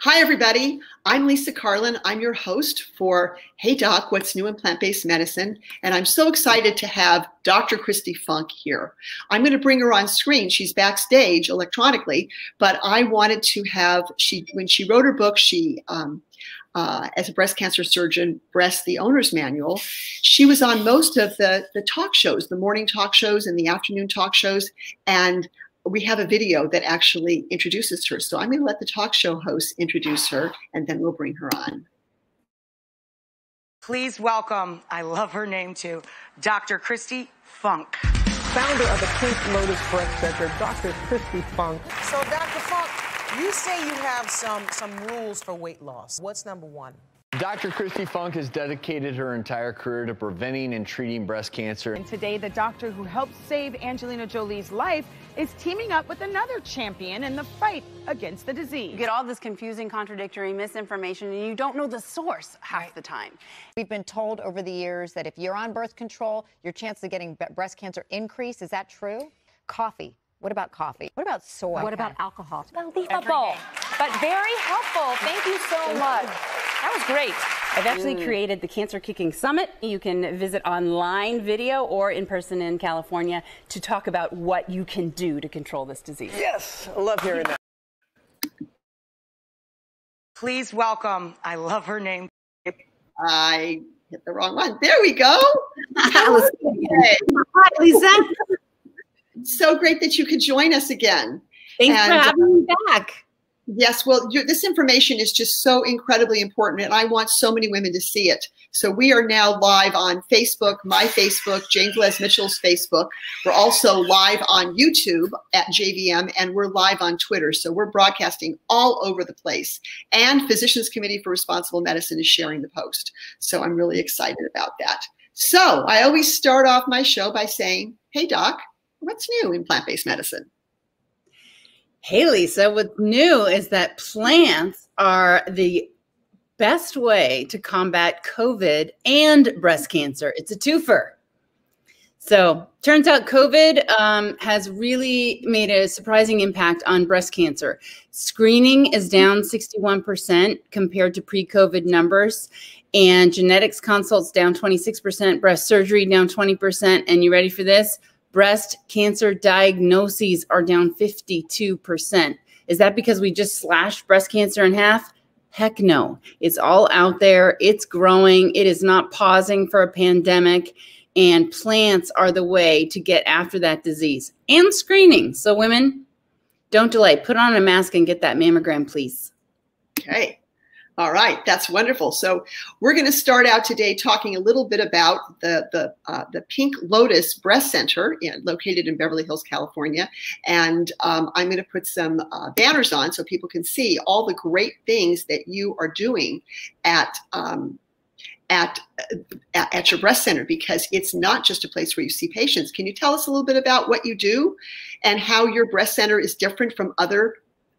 Hi, everybody. I'm Lisa Karlan. I'm your host for Hey Doc, What's New in Plant Based Medicine? And I'm so excited to have Dr. Kristi Funk here. I'm going to bring her on screen. She's backstage electronically, but I wanted to have, she when she wrote her book, she, um, uh, as a breast cancer surgeon, Breast the Owner's Manual, she was on most of the, the talk shows, the morning talk shows and the afternoon talk shows. And we have a video that actually introduces her. So I'm going to let the talk show host introduce her and then we'll bring her on. Please welcome, I love her name too, Dr. Kristi Funk. Founder of the Pink Lotus Breast Center, Dr. Kristi Funk. So, Dr. Funk, you say you have some, some rules for weight loss. What's number one? Dr. Kristi Funk has dedicated her entire career to preventing and treating breast cancer. And today, the doctor who helped save Angelina Jolie's life is teaming up with another champion in the fight against the disease. You get all this confusing, contradictory misinformation, and you don't know the source half right. the time. We've been told over the years that if you're on birth control, your chance of getting breast cancer increase. Is that true? Coffee. What about coffee? What about soy? What about alcohol? Unbelievable, but very helpful. Thank you so much. That was great. I've actually mm. created the Cancer Kicking Summit. You can visit online video or in person in California to talk about what you can do to control this disease. Yes, I love hearing that. Please welcome, I love her name. I hit the wrong one. There we go. Hi, Lisa. So great that you could join us again. Thanks and, for having me back. Yes, well, this information is just so incredibly important, and I want so many women to see it. So we are now live on Facebook, my Facebook, Jane Velez Mitchell's Facebook. We're also live on YouTube at JVM, and we're live on Twitter. So we're broadcasting all over the place. And Physicians Committee for Responsible Medicine is sharing the post. So I'm really excited about that. So I always start off my show by saying, "Hey, Doc, what's new in plant-based medicine?" Hey, Lisa, what's new is that plants are the best way to combat COVID and breast cancer. It's a twofer. So, turns out COVID um, has really made a surprising impact on breast cancer. Screening is down 61% compared to pre COVID numbers, and genetics consults down 26%, breast surgery down 20%. And you ready for this? Breast cancer diagnoses are down 52%. Is that because we just slashed breast cancer in half? Heck no. It's all out there. It's growing. It is not pausing for a pandemic. And plants are the way to get after that disease and screening. So, women, don't delay. Put on a mask and get that mammogram, please. Okay. All right, that's wonderful. So we're going to start out today talking a little bit about the the uh, the Pink Lotus Breast Center in, located in Beverly Hills, California, and um, I'm going to put some uh, banners on so people can see all the great things that you are doing at. Um, at, at your breast center because it's not just a place where you see patients. Can you tell us a little bit about what you do and how your breast center is different from other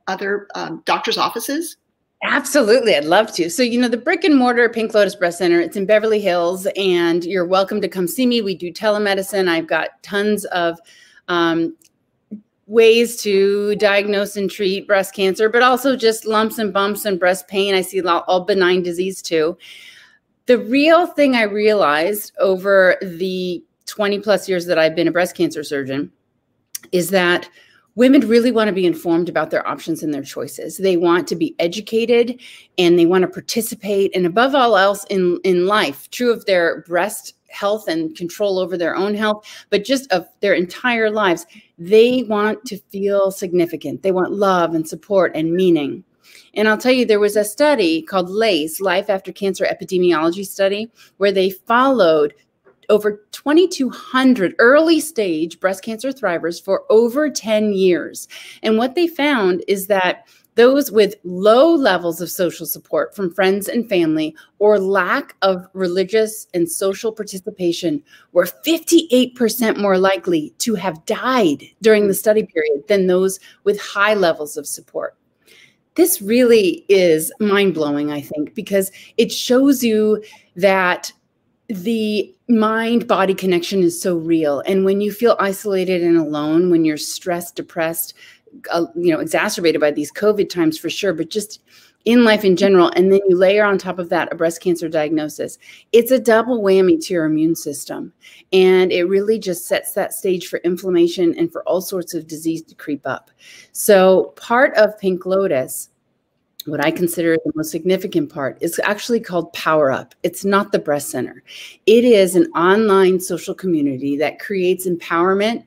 other um, doctors' offices? Absolutely, I'd love to. So, you know, the brick and mortar Pink Lotus Breast Center, it's in Beverly Hills, and you're welcome to come see me. We do telemedicine. I've got tons of um, ways to diagnose and treat breast cancer, but also just lumps and bumps and breast pain. I see all, all benign disease too. The real thing I realized over the 20 plus years that I've been a breast cancer surgeon is that women really want to be informed about their options and their choices. They want to be educated and they want to participate and above all else in in life, true of their breast health and control over their own health, but just of their entire lives. They want to feel significant. They want love and support and meaning. And I'll tell you, there was a study called LACE, Life After Cancer Epidemiology Study, where they followed over 2,200 early stage breast cancer thrivers for over 10 years. And what they found is that those with low levels of social support from friends and family or lack of religious and social participation were 58% more likely to have died during the study period than those with high levels of support. This really is mind blowing, I think, because it shows you that the mind body connection is so real. And when you feel isolated and alone, when you're stressed, depressed, uh, you know, exacerbated by these COVID times for sure, but just in life in general. And then you layer on top of that a breast cancer diagnosis. It's a double whammy to your immune system. And it really just sets that stage for inflammation and for all sorts of disease to creep up. So, part of Pink Lotus what I consider the most significant part is actually called Power Up. It's not the breast center. It is an online social community that creates empowerment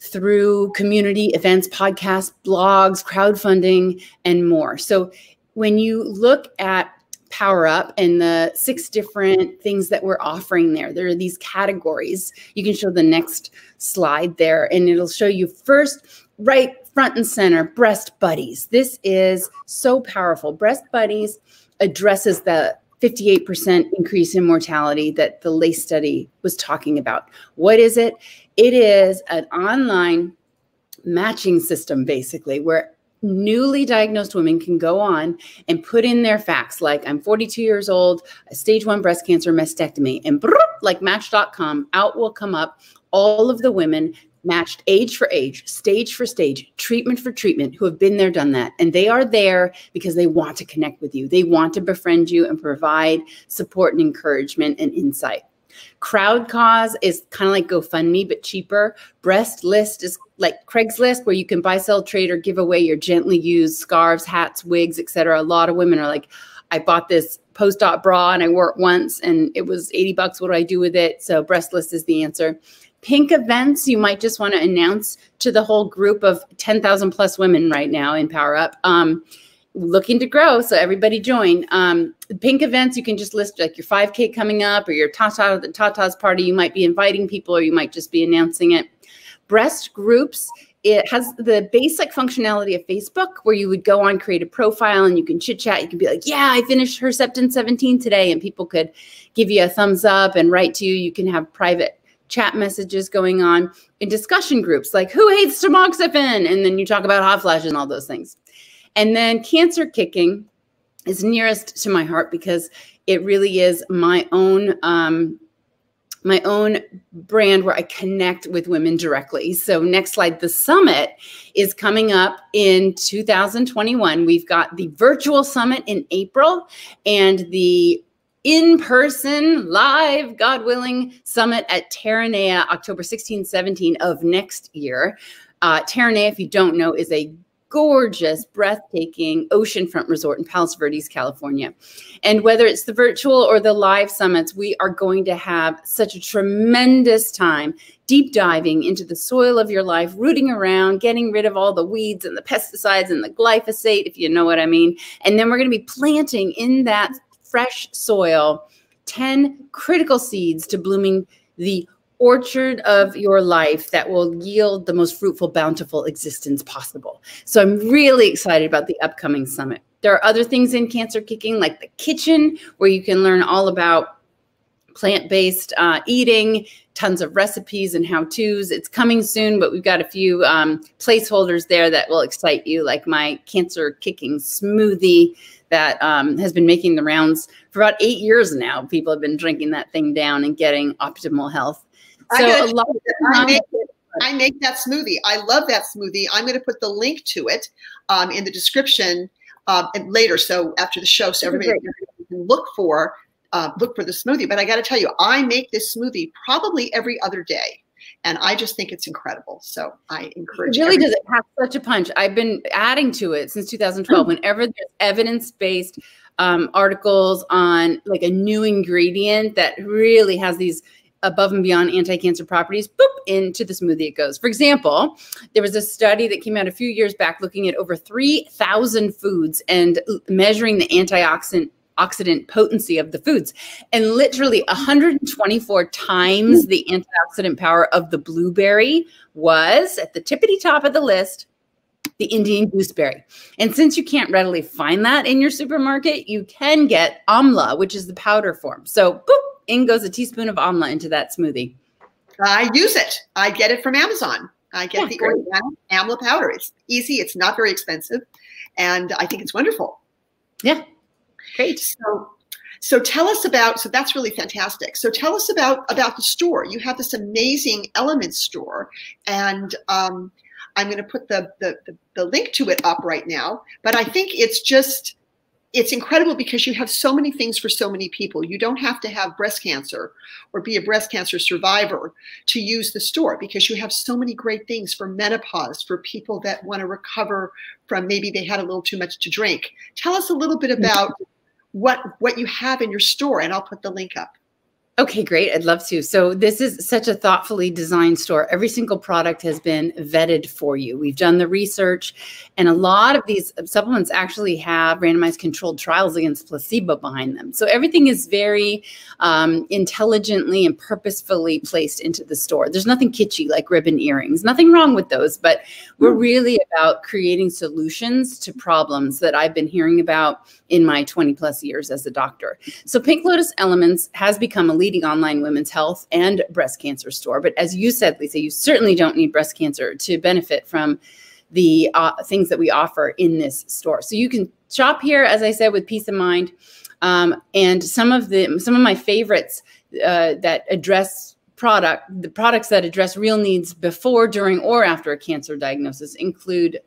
through community events, podcasts, blogs, crowdfunding, and more. So when you look at Power Up and the six different things that we're offering there, there are these categories. You can show the next slide there, and it'll show you first right front and center breast buddies. This is so powerful. Breast buddies addresses the 58% increase in mortality that the LACE study was talking about. What is it? It is an online matching system, basically, where newly diagnosed women can go on and put in their facts like I'm 42 years old, a stage one breast cancer mastectomy, and like match.com, out will come up all of the women matched age for age, stage for stage, treatment for treatment, who have been there, done that. And they are there because they want to connect with you. They want to befriend you and provide support and encouragement and insight. Crowd Cause is kind of like GoFundMe, but cheaper. Breast List is like Craigslist, where you can buy, sell, trade, or give away your gently used scarves, hats, wigs, etc. A lot of women are like, I bought this post-op bra and I wore it once and it was 80 bucks. What do I do with it? So Breast List is the answer. Pink events, you might just want to announce to the whole group of 10,000 plus women right now in Power Up. Um, looking to grow, so everybody join. Um, pink events, you can just list like your 5K coming up or your Tata, Tata's party. You might be inviting people or you might just be announcing it. Breast groups, it has the basic functionality of Facebook where you would go on, create a profile, and you can chit chat. You can be like, Yeah, I finished Herceptin 17 today. And people could give you a thumbs up and write to you. You can have private chat messages going on in discussion groups like, Who hates tamoxifen? And then you talk about hot flashes and all those things. And then cancer kicking is nearest to my heart because it really is my own um, my own brand where I connect with women directly. So next slide, the summit is coming up in 2021. We've got the virtual summit in April and the in-person live god willing summit at terranea october 16 17 of next year uh, terranea if you don't know is a gorgeous, breathtaking oceanfront resort in Palos Verdes, California. And whether it's the virtual or the live summits, we are going to have such a tremendous time deep diving into the soil of your life, rooting around, getting rid of all the weeds and the pesticides and the glyphosate, if you know what I mean. And then we're going to be planting in that fresh soil 10 critical seeds to blooming the orchard of your life that will yield the most fruitful, bountiful existence possible. So I'm really excited about the upcoming summit. There are other things in Cancer Kicking, like the kitchen, where you can learn all about plant-based uh, eating, tons of recipes and how-tos. It's coming soon, but we've got a few um, placeholders there that will excite you, like my Cancer Kicking smoothie that um, has been making the rounds for about eight years now. People have been drinking that thing down and getting optimal health. So I, a lot I, make, I make that smoothie. I love that smoothie. I'm going to put the link to it um, in the description uh, later. So after the show, so everybody can look for uh, look for the smoothie. But I got to tell you, I make this smoothie probably every other day. And I just think it's incredible. So I encourage. It really does. It have such a punch. I've been adding to it since 2012. Whenever there's evidence-based um, articles on like a new ingredient that really has these above and beyond anti-cancer properties, boop, into the smoothie it goes. For example, there was a study that came out a few years back looking at over 3,000 foods and measuring the antioxidant oxidant potency of the foods. And literally 124 times the antioxidant power of the blueberry was at the tippity top of the list the Indian gooseberry. And since you can't readily find that in your supermarket, you can get amla, which is the powder form. So, boop, in goes a teaspoon of amla into that smoothie. I use it. I get it from Amazon. I get yeah, the great. organic amla powder. It's easy. It's not very expensive, and I think it's wonderful. Yeah, great. So, so tell us about. So that's really fantastic. So tell us about about the store. You have this amazing Element store, and um, I'm going to put the, the, the, the link to it up right now. But I think it's just, it's incredible because you have so many things for so many people. You don't have to have breast cancer or be a breast cancer survivor to use the store because you have so many great things for menopause, for people that want to recover from maybe they had a little too much to drink. Tell us a little bit about what what you have in your store and I'll put the link up. Okay, great. I'd love to. So, this is such a thoughtfully designed store. Every single product has been vetted for you. We've done the research, and a lot of these supplements actually have randomized controlled trials against placebo behind them. So, everything is very um, intelligently and purposefully placed into the store. There's nothing kitschy like ribbon earrings, nothing wrong with those, but we're really about creating solutions to problems that I've been hearing about in my 20 plus years as a doctor. So, Pink Lotus Elements has become a leading leading online women's health and breast cancer store. But as you said, Lisa, you certainly don't need breast cancer to benefit from the uh, things that we offer in this store. So you can shop here, as I said, with peace of mind. Um, and some of the some of my favorites uh, that address product the products that address real needs before, during, or after a cancer diagnosis include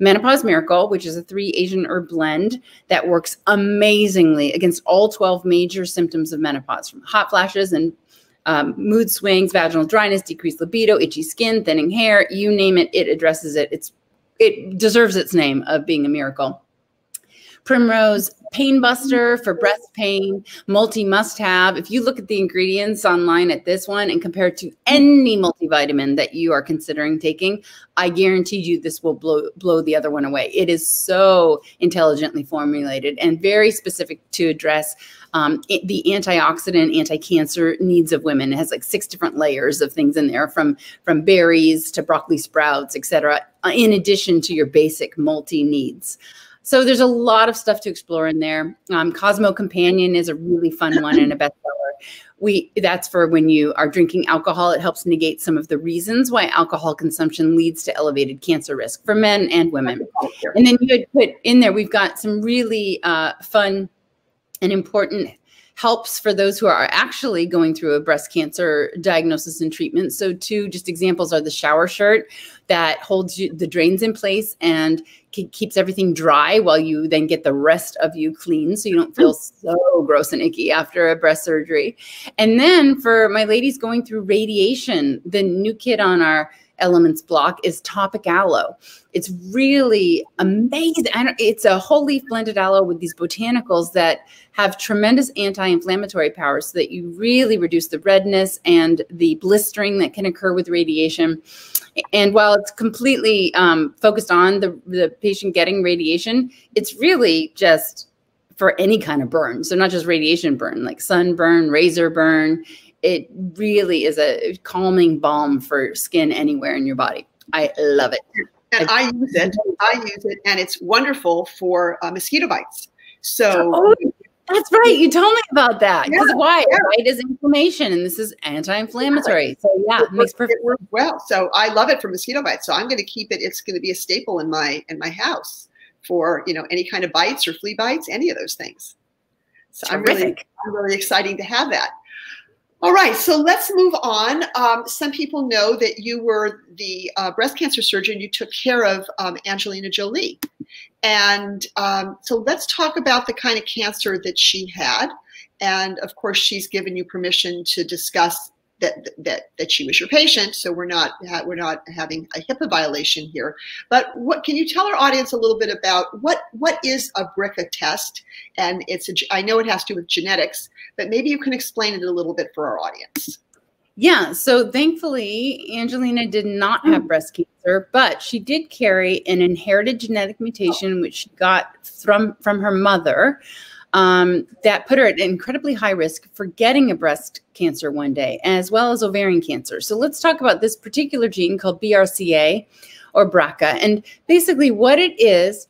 Menopause Miracle, which is a three Asian herb blend that works amazingly against all 12 major symptoms of menopause, from hot flashes and um, mood swings, vaginal dryness, decreased libido, itchy skin, thinning hair, you name it, it addresses it. It's it deserves its name of being a miracle. Primrose Pain Buster for breast pain, multi must have. If you look at the ingredients online at this one and compare it to any multivitamin that you are considering taking, I guarantee you this will blow, blow the other one away. It is so intelligently formulated and very specific to address um, it, the antioxidant, anti-cancer needs of women. It has like six different layers of things in there, from from berries to broccoli sprouts, etc. Uh, in addition to your basic multi needs. So there's a lot of stuff to explore in there. Um, Cosmo Companion is a really fun one and a bestseller. We that's for when you are drinking alcohol. It helps negate some of the reasons why alcohol consumption leads to elevated cancer risk for men and women. And then you had put in there. We've got some really uh, fun and important helps for those who are actually going through a breast cancer diagnosis and treatment. So, two just examples are the shower shirt that holds you, the drains in place and keeps everything dry while you then get the rest of you clean so you don't feel mm. so gross and icky after a breast surgery. And then for my ladies going through radiation, the new kit on our elements block is topic aloe. It's really amazing. It's a whole leaf blended aloe with these botanicals that have tremendous anti-inflammatory power so that you really reduce the redness and the blistering that can occur with radiation. And while it's completely um, focused on the, the patient getting radiation, it's really just for any kind of burn. So not just radiation burn, like sunburn, razor burn it really is a calming balm for skin anywhere in your body. I love it. And I, I use it. I use it, and it's wonderful for uh, mosquito bites. So. Oh, that's right. You told me about that. Because yeah, why? Yeah. Right is inflammation, and this is anti-inflammatory. So yeah, it, makes perfect. It works well. So I love it for mosquito bites. So I'm going to keep it. It's going to be a staple in my in my house for you know any kind of bites or flea bites, any of those things. So Terrific. I'm really I'm really exciting to have that. All right, so let's move on. Um, some people know that you were the uh, breast cancer surgeon. You took care of um, Angelina Jolie. And um, so let's talk about the kind of cancer that she had. And of course, she's given you permission to discuss that that that she was your patient. So we're not we're not having a HIPAA violation here. But what can you tell our audience a little bit about what what is a BRCA test? And it's a, I know it has to do with genetics, but maybe you can explain it a little bit for our audience. Yeah, so thankfully, Angelina did not have hmm. breast cancer, but she did carry an inherited genetic mutation, which she got from from her mother um, that put her at incredibly high risk for getting a breast cancer one day, as well as ovarian cancer. So let's talk about this particular gene called BRCA or BRCA. And basically, what it is,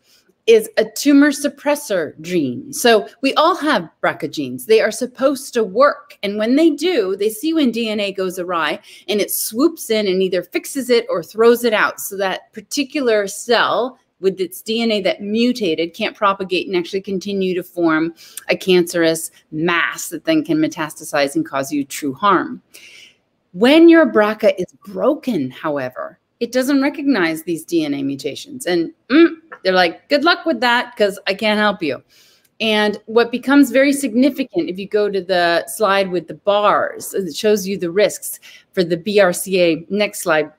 is a tumor suppressor gene. So we all have BRCA genes. They are supposed to work. And when they do, they see when DNA goes awry and it swoops in and either fixes it or throws it out. So that particular cell with its DNA that mutated can't propagate and actually continue to form a cancerous mass that then can metastasize and cause you true harm. When your BRCA is broken, however, it doesn't recognize these DNA mutations. And mm, they're like, good luck with that because I can't help you. And what becomes very significant, if you go to the slide with the bars, it shows you the risks for the BRCA. Next slide.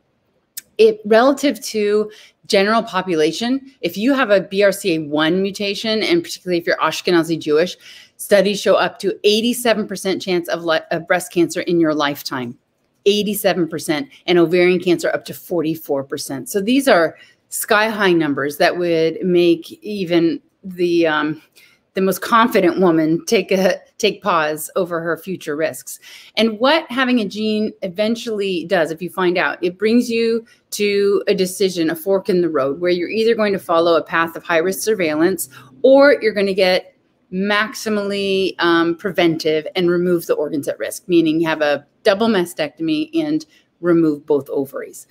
It relative to general population, if you have a BRCA1 mutation, and particularly if you're Ashkenazi Jewish, studies show up to 87% chance of, of breast cancer in your lifetime. 87%, and ovarian cancer up to 44%. So these are sky high numbers that would make even the um, the most confident woman take a take pause over her future risks. And what having a gene eventually does, if you find out, it brings you to a decision, a fork in the road, where you're either going to follow a path of high risk surveillance or you're going to get maximally um, preventive and remove the organs at risk, meaning you have a double mastectomy and remove both ovaries.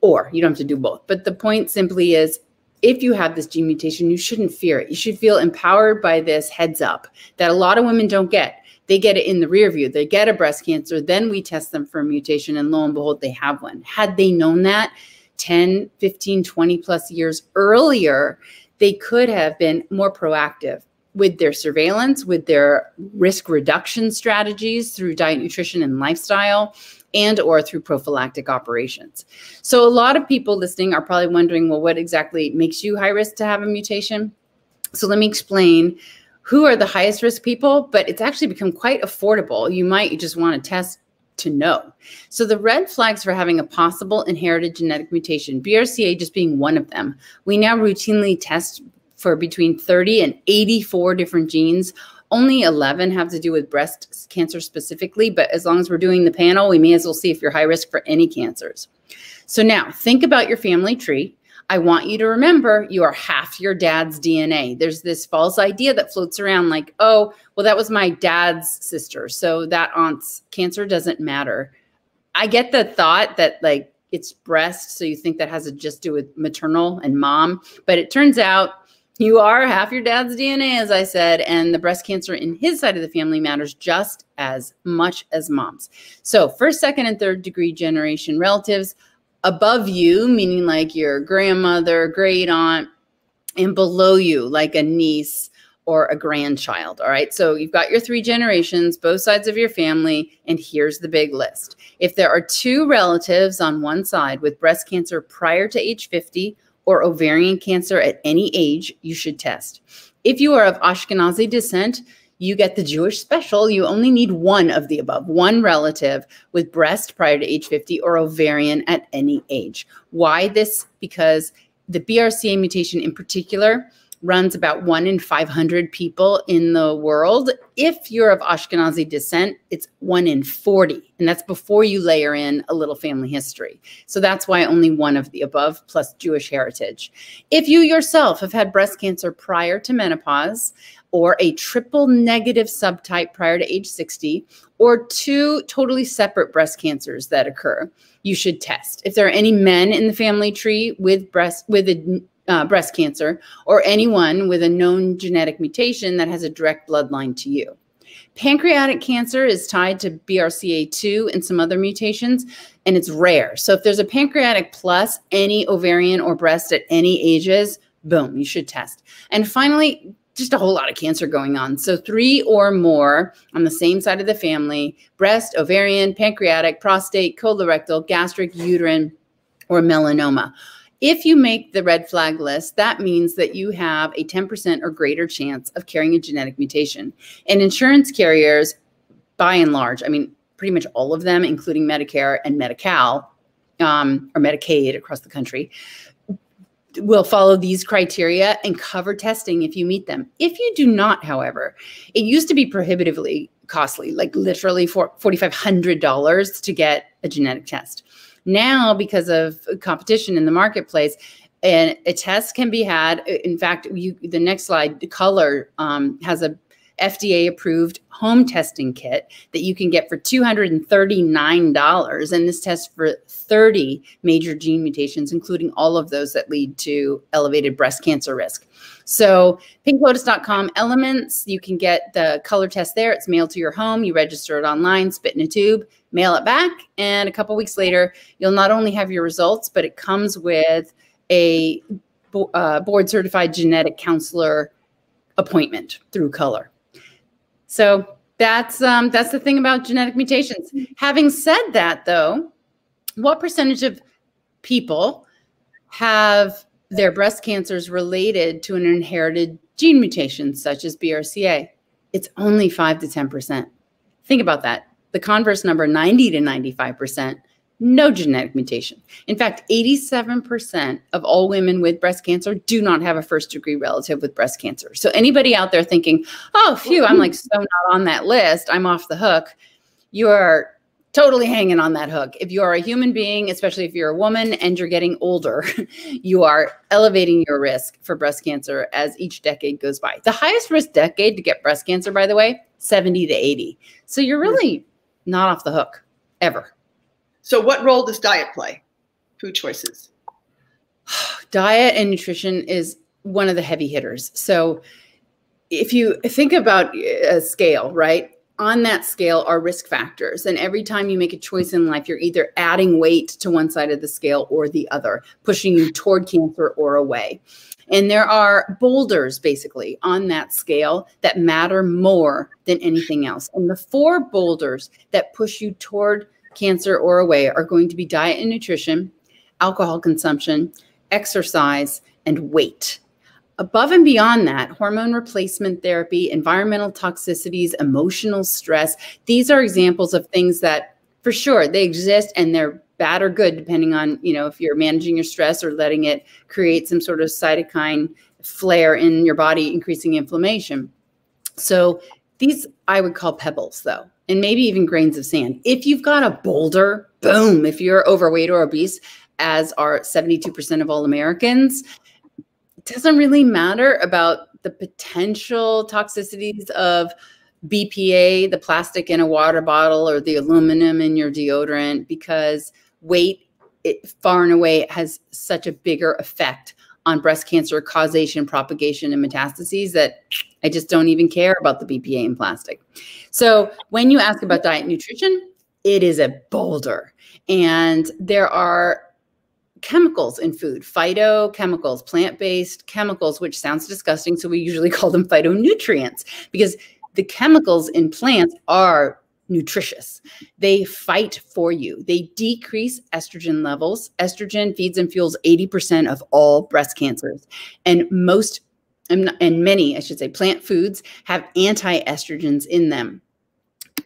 Or you don't have to do both. But the point simply is if you have this gene mutation, you shouldn't fear it. You should feel empowered by this heads up that a lot of women don't get. They get it in the rear view. They get a breast cancer, then we test them for a mutation, and lo and behold, they have one. Had they known that 10, 15, 20 plus years earlier, they could have been more proactive with their surveillance, with their risk reduction strategies through diet, nutrition, and lifestyle, and or through prophylactic operations. So a lot of people listening are probably wondering, well, what exactly makes you high risk to have a mutation? So let me explain who are the highest risk people, but it's actually become quite affordable. You might just want to test to know. So the red flags for having a possible inherited genetic mutation, BRCA just being one of them. We now routinely test for between 30 and 84 different genes. Only 11 have to do with breast cancer specifically, but as long as we're doing the panel, we may as well see if you're high risk for any cancers. So now think about your family tree. I want you to remember you are half your dad's DNA. There's this false idea that floats around like, oh, well, that was my dad's sister. So that aunt's cancer doesn't matter. I get the thought that like it's breast. So you think that has to just do with maternal and mom. But it turns out you are half your dad's DNA, as I said, and the breast cancer in his side of the family matters just as much as mom's. So, first, second, and third degree generation relatives above you, meaning like your grandmother, great aunt, and below you, like a niece or a grandchild. All right. So you've got your three generations, both sides of your family, and here's the big list. If there are two relatives on one side with breast cancer prior to age 50 or ovarian cancer at any age, you should test. If you are of Ashkenazi descent, you get the Jewish special. You only need one of the above, one relative with breast prior to age 50 or ovarian at any age. Why this? Because the BRCA mutation in particular runs about one in 500 people in the world. If you're of Ashkenazi descent, it's one in 40. And that's before you layer in a little family history. So that's why only one of the above plus Jewish heritage. If you yourself have had breast cancer prior to menopause, or a triple negative subtype prior to age 60, or two totally separate breast cancers that occur, you should test. If there are any men in the family tree with breast with a uh, breast cancer or anyone with a known genetic mutation that has a direct bloodline to you. Pancreatic cancer is tied to BRCA2 and some other mutations, and it's rare. So if there's a pancreatic plus any ovarian or breast at any ages, boom, you should test. And finally, just a whole lot of cancer going on. So three or more on the same side of the family, breast, ovarian, pancreatic, prostate, colorectal, gastric, uterine, or melanoma. If you make the red flag list, that means that you have a 10% or greater chance of carrying a genetic mutation. And insurance carriers, by and large, I mean, pretty much all of them, including Medicare and Medi-Cal um, or Medicaid across the country, will follow these criteria and cover testing if you meet them. If you do not, however, it used to be prohibitively costly, like literally $4,500 to get a genetic test. Now, because of competition in the marketplace, and a test can be had. In fact, you, the next slide, the color um, has a FDA approved home testing kit that you can get for $239. And this tests for 30 major gene mutations, including all of those that lead to elevated breast cancer risk. So, pinklotus.com elements, you can get the color test there. It's mailed to your home. You register it online, spit in a tube, mail it back. And a couple weeks later, you'll not only have your results, but it comes with a uh, board certified genetic counselor appointment through color. So that's um, that's the thing about genetic mutations. Having said that, though, what percentage of people have their breast cancers related to an inherited gene mutation such as BRCA? It's only five to ten percent. Think about that. The converse number, ninety to ninety-five percent no genetic mutation. In fact, 87% of all women with breast cancer do not have a first degree relative with breast cancer. So, anybody out there thinking, oh, phew, I'm like so not on that list, I'm off the hook, you are totally hanging on that hook. If you are a human being, especially if you're a woman and you're getting older, you are elevating your risk for breast cancer as each decade goes by. The highest risk decade to get breast cancer, by the way, 70 to 80. So, you're really not off the hook ever. So, what role does diet play? Food choices. Diet and nutrition is one of the heavy hitters. So, if you think about a scale, right? On that scale are risk factors. And every time you make a choice in life, you're either adding weight to one side of the scale or the other, pushing you toward cancer or away. And there are boulders basically on that scale that matter more than anything else. And the four boulders that push you toward cancer or away are going to be diet and nutrition, alcohol consumption, exercise, and weight. Above and beyond that, hormone replacement therapy, environmental toxicities, emotional stress, these are examples of things that for sure they exist and they're bad or good depending on, you know, if you're managing your stress or letting it create some sort of cytokine flare in your body, increasing inflammation. So these I would call pebbles though and maybe even grains of sand. If you've got a boulder, boom, if you're overweight or obese, as are 72% of all Americans, it doesn't really matter about the potential toxicities of BPA, the plastic in a water bottle, or the aluminum in your deodorant, because weight it far and away has such a bigger effect on breast cancer causation, propagation, and metastases that I just don't even care about the BPA in plastic. So when you ask about diet nutrition, it is a boulder. And there are chemicals in food, phytochemicals, plant based chemicals, which sounds disgusting. So we usually call them phytonutrients because the chemicals in plants are nutritious. They fight for you. They decrease estrogen levels. Estrogen feeds and fuels 80% of all breast cancers. And most and, many, I should say, plant foods have anti-estrogens in them.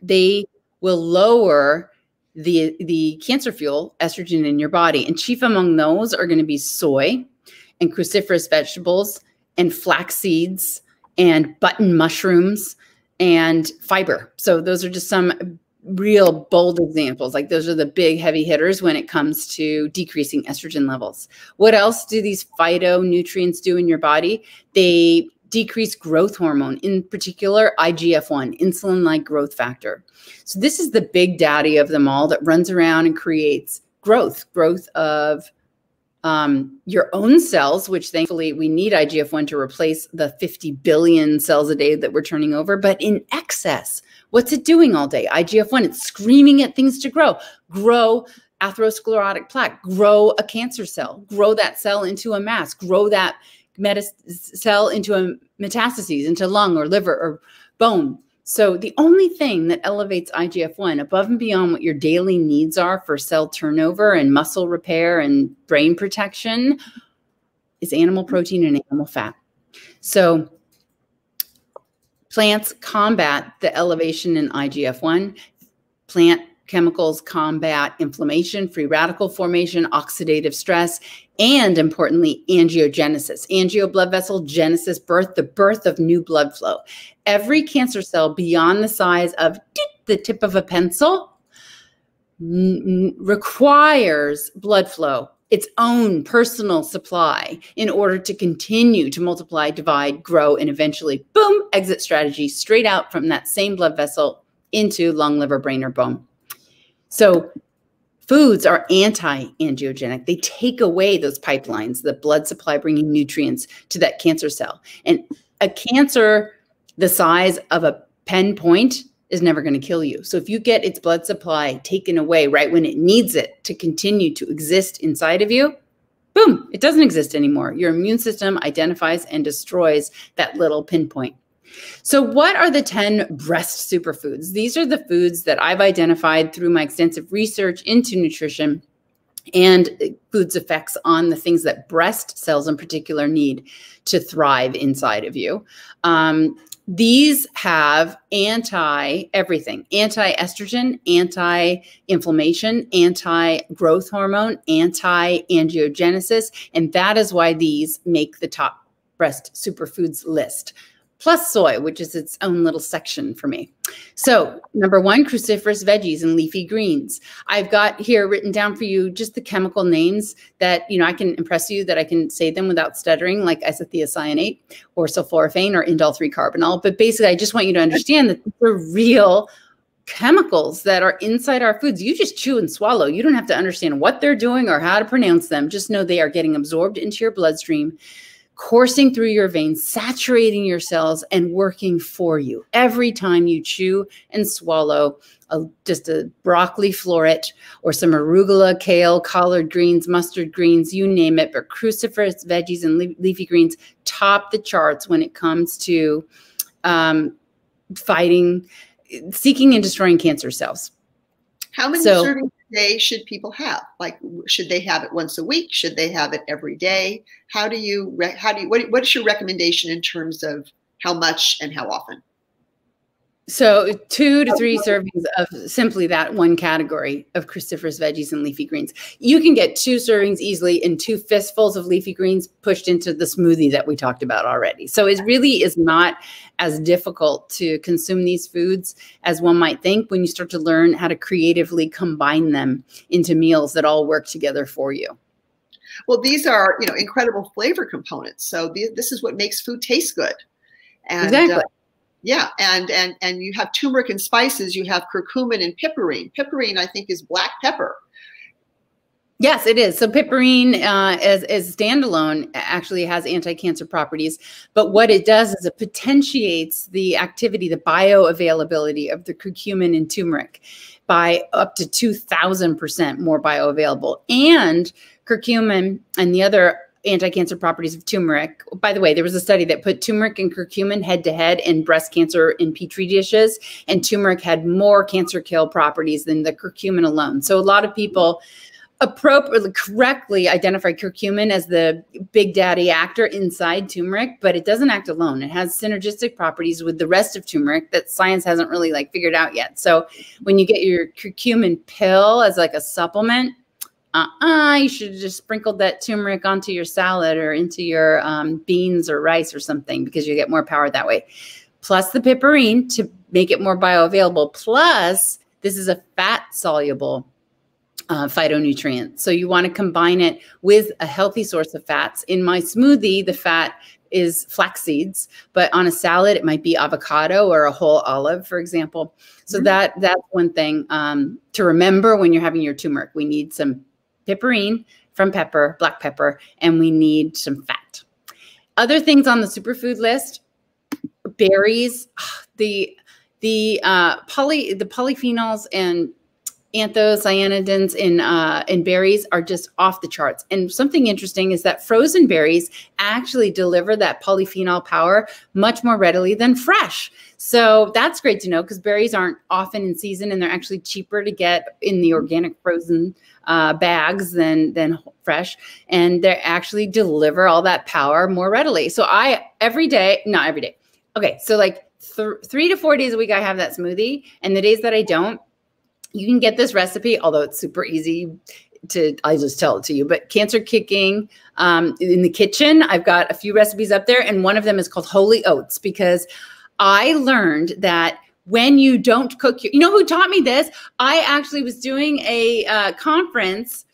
They will lower the the cancer fuel estrogen in your body. And chief among those are going to be soy and cruciferous vegetables and flax seeds and button mushrooms and fiber. So those are just some real bold examples. Like those are the big heavy hitters when it comes to decreasing estrogen levels. What else do these phytonutrients do in your body? They decrease growth hormone, in particular IGF-1, insulin-like growth factor. So this is the big daddy of them all that runs around and creates growth, growth of um, your own cells, which thankfully we need IGF 1 to replace the 50 billion cells a day that we're turning over, but in excess. What's it doing all day? IGF 1, it's screaming at things to grow. Grow atherosclerotic plaque, grow a cancer cell, grow that cell into a mass, grow that cell into a metastases, into lung or liver or bone. So the only thing that elevates IGF-1 above and beyond what your daily needs are for cell turnover and muscle repair and brain protection is animal protein and animal fat. So plants combat the elevation in IGF-1. Plant chemicals combat inflammation, free radical formation, oxidative stress, and importantly, angiogenesis. Angio blood vessel genesis, birth, the birth of new blood flow. Every cancer cell beyond the size of the tip of a pencil requires blood flow its own personal supply in order to continue to multiply, divide, grow, and eventually, boom, exit strategy straight out from that same blood vessel into lung, liver, brain, or bone. So foods are anti-angiogenic. They take away those pipelines, the blood supply bringing nutrients to that cancer cell. And a cancer the size of a pen point is never going to kill you. So if you get its blood supply taken away right when it needs it to continue to exist inside of you, boom, it doesn't exist anymore. Your immune system identifies and destroys that little pinpoint. So, what are the 10 breast superfoods? These are the foods that I've identified through my extensive research into nutrition and foods effects on the things that breast cells in particular need to thrive inside of you. Um, these have anti everything anti estrogen, anti inflammation, anti growth hormone, anti angiogenesis. And that is why these make the top breast superfoods list plus soy, which is its own little section for me. So, number one, cruciferous veggies and leafy greens. I've got here written down for you just the chemical names that, you know, I can impress you that I can say them without stuttering, like isothiocyanate or sulforaphane or indole 3 carbinol. But basically, I just want you to understand that they're real chemicals that are inside our foods. You just chew and swallow. You don't have to understand what they're doing or how to pronounce them. Just know they are getting absorbed into your bloodstream coursing through your veins, saturating your cells, and working for you every time you chew and swallow a, just a broccoli floret or some arugula, kale, collard greens, mustard greens, you name it. But cruciferous veggies and le leafy greens top the charts when it comes to um, fighting, seeking, and destroying cancer cells. How many so, servings day should people have? Like, should they have it once a week? Should they have it every day? How do you, how do you, what, what is your recommendation in terms of how much and how often? So two to three servings of simply that one category of cruciferous veggies and leafy greens. You can get two servings easily and two fistfuls of leafy greens pushed into the smoothie that we talked about already. So it really is not as difficult to consume these foods as one might think when you start to learn how to creatively combine them into meals that all work together for you. Well, these are, you know, incredible flavor components. So this is what makes food taste good. And, exactly. Uh, yeah, and and and you have turmeric and spices. You have curcumin and piperine. Piperine, I think, is black pepper. Yes, it is. So piperine, uh, as as standalone, actually has anti-cancer properties. But what it does is it potentiates the activity, the bioavailability of the curcumin and turmeric by up to two thousand percent more bioavailable. And curcumin and the other anti-cancer properties of turmeric. By the way, there was a study that put turmeric and curcumin head to head in breast cancer in petri dishes, and turmeric had more cancer kill properties than the curcumin alone. So a lot of people appropriately correctly identify curcumin as the big daddy actor inside turmeric but it doesn't act alone it has synergistic properties with the rest of turmeric that science hasn't really like figured out yet so when you get your curcumin pill as like a supplement uh-uh, you should have just sprinkled that turmeric onto your salad or into your um, beans or rice or something because you get more power that way. Plus the piperine to make it more bioavailable. Plus, this is a fat soluble uh, phytonutrient. So you want to combine it with a healthy source of fats. In my smoothie, the fat is flax seeds, but on a salad, it might be avocado or a whole olive, for example. So mm -hmm. that that's one thing um, to remember when you're having your turmeric. We need some piperine from pepper, black pepper, and we need some fat. Other things on the superfood list, berries, the the uh, poly the polyphenols and anthocyanidins in uh, in berries are just off the charts. And something interesting is that frozen berries actually deliver that polyphenol power much more readily than fresh. So that's great to know because berries aren't often in season and they're actually cheaper to get in the organic frozen uh, bags than than fresh, and they actually deliver all that power more readily. So I every day, not every day. Okay, so like th three to four days a week, I have that smoothie, and the days that I don't, you can get this recipe, although it's super easy to I just tell it to you. But cancer kicking um, in the kitchen, I've got a few recipes up there, and one of them is called Holy Oats because I learned that when you don't cook your, you know who taught me this? I actually was doing a uh, conference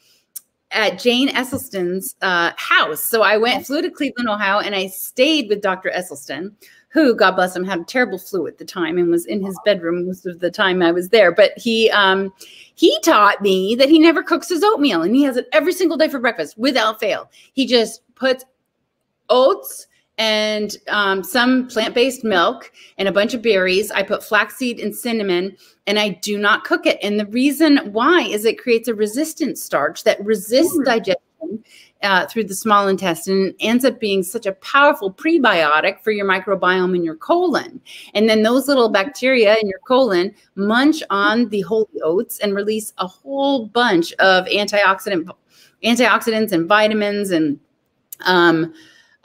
at Jane Esselstyn's uh, house. So I went, flew to Cleveland, Ohio, and I stayed with Dr. Esselstyn, who, God bless him, had a terrible flu at the time and was in his bedroom most of the time I was there. But he um, he taught me that he never cooks his oatmeal, and he has it every single day for breakfast without fail. He just puts oats and um, some plant-based milk and a bunch of berries. I put flaxseed and cinnamon, and I do not cook it. And the reason why is it creates a resistant starch that resists mm. Digestion uh, through the small intestine and ends up being such a powerful prebiotic for your microbiome in your colon. And then those little bacteria in your colon munch on the holy oats and release a whole bunch of antioxidant antioxidants and vitamins and um,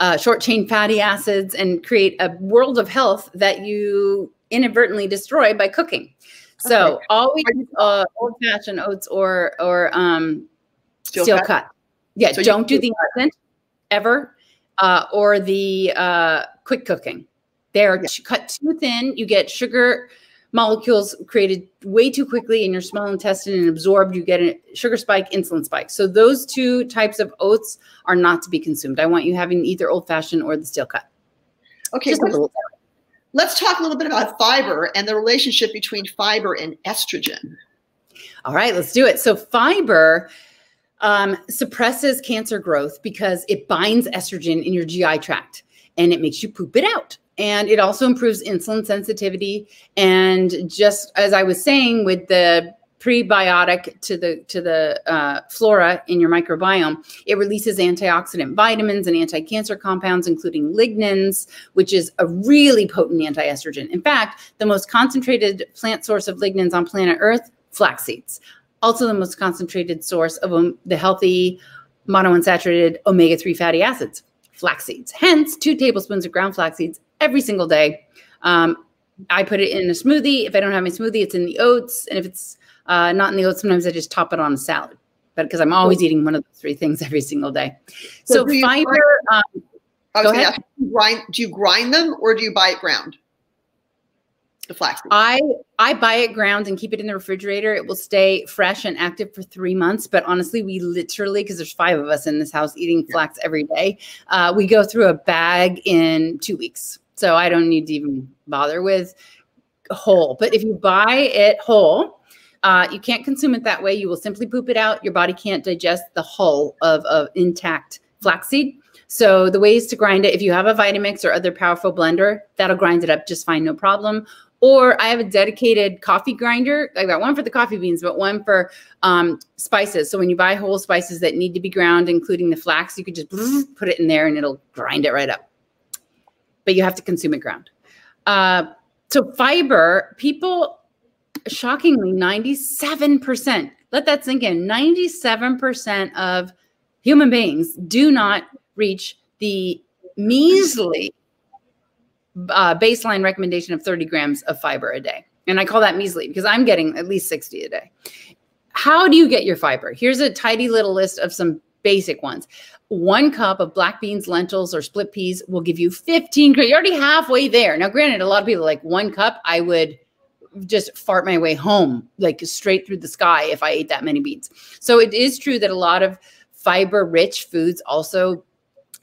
uh, short chain fatty acids and create a world of health that you inadvertently destroy by cooking. So okay. always uh, old fashioned oats or or um, steel, steel cut. cut. Yeah, so don't do the instant ever uh, or the uh, quick cooking. They're yeah. cut too thin. You get sugar molecules created way too quickly in your small intestine and absorbed, you get a sugar spike, insulin spike. So those two types of oats are not to be consumed. I want you having either old fashioned or the steel cut. Okay, let's talk a little bit about fiber and the relationship between fiber and estrogen. All right, let's do it. So fiber um, suppresses cancer growth because it binds estrogen in your GI tract and it makes you poop it out. And it also improves insulin sensitivity. And just as i was saying with the prebiotic to the to the uh, flora in your microbiome it releases antioxidant vitamins and anti-cancer compounds including lignans which is a really potent anti-estrogen. In fact the most concentrated plant source of lignans on planet earth flax seeds also the most concentrated source of um, the healthy monounsaturated omega-3 fatty acids flax seeds hence two tablespoons of ground flax seeds every single day. Um, I put it in a smoothie. If I don't have my smoothie, it's in the oats. And if it's uh, not in the oats, sometimes I just top it on a salad. But because I'm always eating one of those three things every single day. So, so fiber. Um, go ahead. Ask, do, you grind, do you grind them or do you buy it ground? The flax. I I buy it ground and keep it in the refrigerator. It will stay fresh and active for three months. But honestly, we literally because there's five of us in this house eating flax every day. Uh, we go through a bag in two weeks. So I don't need to even bother with whole. But if you buy it whole, uh, you can't consume it that way. You will simply poop it out. Your body can't digest the hull of, of intact flaxseed. So the ways to grind it, if you have a Vitamix or other powerful blender, that'll grind it up just fine, no problem. Or I have a dedicated coffee grinder. I got one for the coffee beans, but one for um, spices. So when you buy whole spices that need to be ground, including the flax, you could just put it in there and it'll grind it right up but you have to consume it ground. Uh, so fiber, people shockingly 97%, let that sink in, 97% of human beings do not reach the measly uh, baseline recommendation of 30 grams of fiber a day. And I call that measly because I'm getting at least 60 a day. How do you get your fiber? Here's a tidy little list of some basic ones one cup of black beans, lentils, or split peas will give you 15 grams. You're already halfway there. Now, granted, a lot of people like one cup, I would just fart my way home, like straight through the sky if I ate that many beans. So it is true that a lot of fiber rich foods also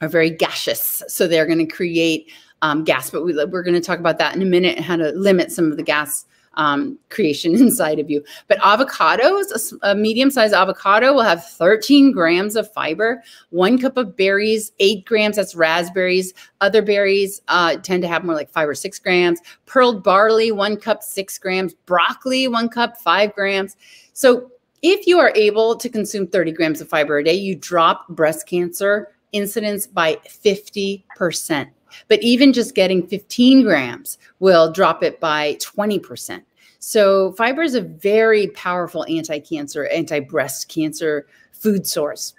are very gaseous. So they're going to create um, gas, but we, we're going to talk about that in a minute and how to limit some of the gas um, creation inside of you. But avocados, a, a medium sized avocado will have 13 grams of fiber, one cup of berries, eight grams, that's raspberries. Other berries uh, tend to have more like five or six grams. Pearled barley, one cup, six grams. Broccoli, one cup, five grams. So if you are able to consume 30 grams of fiber a day, you drop breast cancer incidence by 50%. But even just getting 15 grams will drop it by 20%. So fiber is a very powerful anti-cancer, anti-breast cancer food source.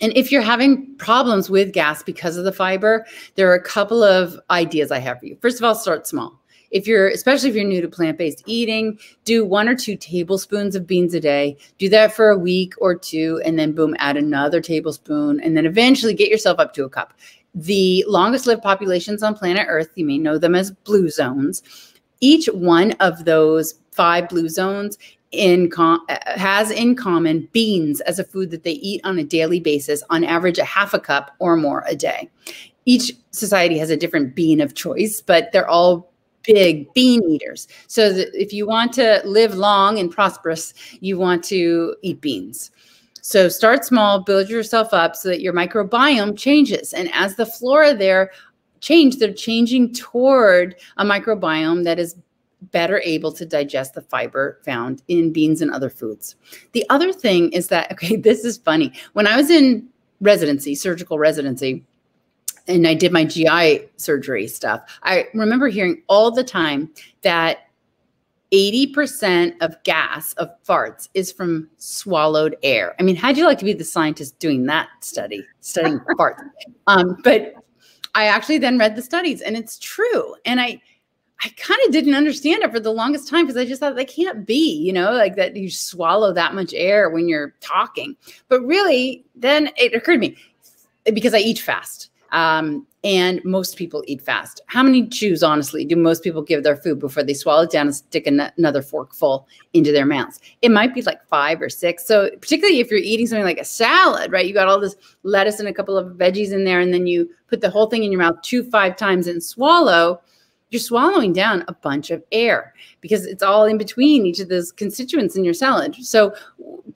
And if you're having problems with gas because of the fiber, there are a couple of ideas I have for you. First of all, start small. If you're, especially if you're new to plant based eating, do one or two tablespoons of beans a day. Do that for a week or two, and then boom, add another tablespoon, and then eventually get yourself up to a cup the longest lived populations on planet Earth. You may know them as blue zones. Each one of those five blue zones in com- uh, has in common beans as a food that they eat on a daily basis, on average a half a cup or more a day. Each society has a different bean of choice, but they're all big bean eaters. So if you want to live long and prosperous, you want to eat beans. So start small, build yourself up so that your microbiome changes. And as the flora there change, they're changing toward a microbiome that is better able to digest the fiber found in beans and other foods. The other thing is that, okay, this is funny. When I was in residency, surgical residency, and I did my GI surgery stuff, I remember hearing all the time that 80% of gas of farts is from swallowed air. I mean, how'd you like to be the scientist doing that study, studying farts? Um, but I actually then read the studies and it's true. And I, I kind of didn't understand it for the longest time because I just thought that can't be, you know, like that you swallow that much air when you're talking. But really, then it occurred to me because I eat fast. Um, and most people eat fast. How many chews, honestly, do most people give their food before they swallow it down and stick an- another forkful into their mouths? It might be like five or six. So, particularly if you're eating something like a salad, right? You got all this lettuce and a couple of veggies in there, and then you put the whole thing in your mouth two, five times and swallow you're swallowing down a bunch of air because it's all in between each of those constituents in your salad. So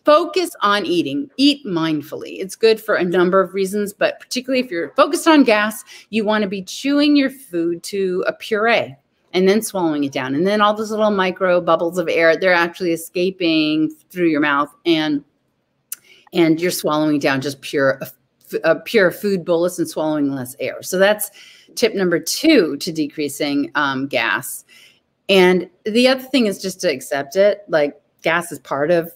focus on eating, eat mindfully. It's good for a number of reasons, but particularly if you're focused on gas, you want to be chewing your food to a puree and then swallowing it down. And then all those little micro bubbles of air, they're actually escaping through your mouth and and you're swallowing down just pure a pure food bolus and swallowing less air. So that's tip number two to decreasing um, gas. And the other thing is just to accept it. Like gas is part of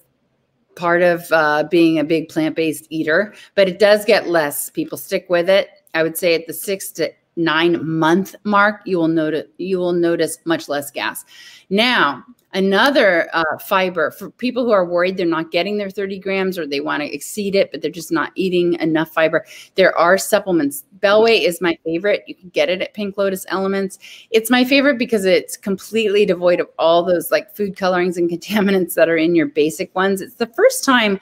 part of uh, being a big plant-based eater, but it does get less. People stick with it. I would say at the six to nine month mark, you will notice you will notice much less gas. Now, Another uh, fiber for people who are worried they're not getting their 30 grams or they want to exceed it, but they're just not eating enough fiber. There are supplements. Bellway is my favorite. You can get it at Pink Lotus Elements. It's my favorite because it's completely devoid of all those like food colorings and contaminants that are in your basic ones. It's the first time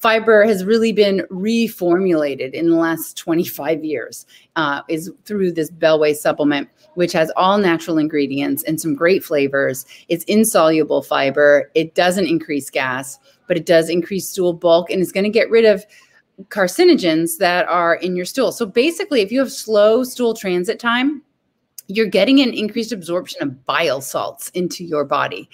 fiber has really been reformulated in the last 25 years uh, is through this Bellway supplement, which has all natural ingredients and some great flavors. It's insoluble fiber. It doesn't increase gas, but it does increase stool bulk and it's going to get rid of carcinogens that are in your stool. So basically, if you have slow stool transit time, you're getting an increased absorption of bile salts into your body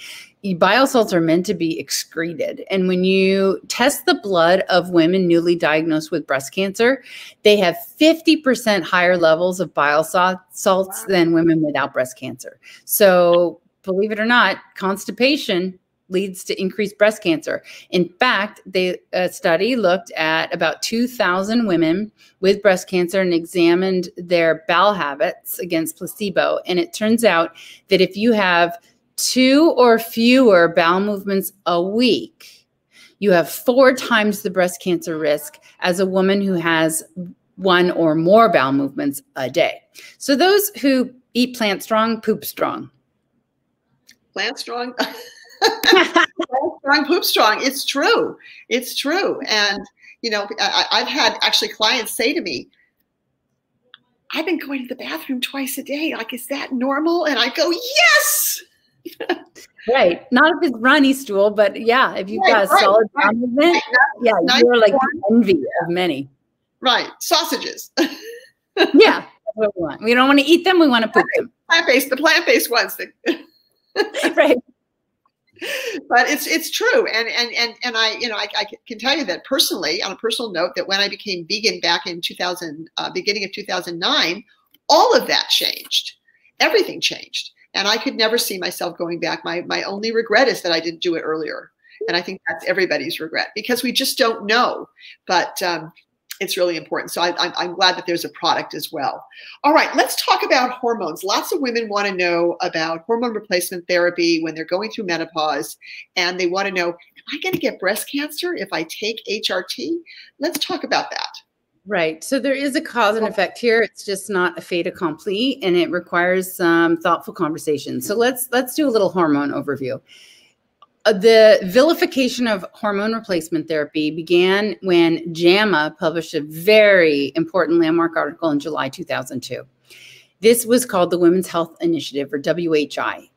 bile salts are meant to be excreted. And when you test the blood of women newly diagnosed with breast cancer, they have 50% higher levels of bile salts than women without breast cancer. So, believe it or not, constipation leads to increased breast cancer. In fact, they a study looked at about 2,000 women with breast cancer and examined their bowel habits against placebo. And it turns out that if you have two or fewer bowel movements a week, you have four times the breast cancer risk as a woman who has one or more bowel movements a day. So those who eat plant strong poop strong. Plant strong. strong poop strong. It's true. It's true. And you know, I, I've had actually clients say to me, I've been going to the bathroom twice a day. Like, is that normal? And I go, yes right. Not if it's runny stool, but yeah, if you've right, got a right, solid right, movement, yeah, nice you're like the envy of many. Right. Sausages. yeah. we want. We don't want to eat them. We want to put them. Plant-based, the plant-based ones. right. But it's it's true, and and and and I you know I, I can tell you that personally on a personal note that when I became vegan back in 2000, uh, beginning of 2009, all of that changed. Everything changed and I could never see myself going back. My my only regret is that I didn't do it earlier, and I think that's everybody's regret because we just don't know. But um, it's really important. So I, am glad that there's a product as well. All right, let's talk about hormones. Lots of women want to know about hormone replacement therapy when they're going through menopause, and they want to know, am I going to get breast cancer if I take HRT? Let's talk about that. Right. So there is a cause and effect here. It's just not a fait accompli, and it requires some thoughtful conversation. So let's let's do a little hormone overview. Uh, the vilification of hormone replacement therapy began when JAMA published a very important landmark article in July 2002. This was called the Women's Health Initiative, or WHI.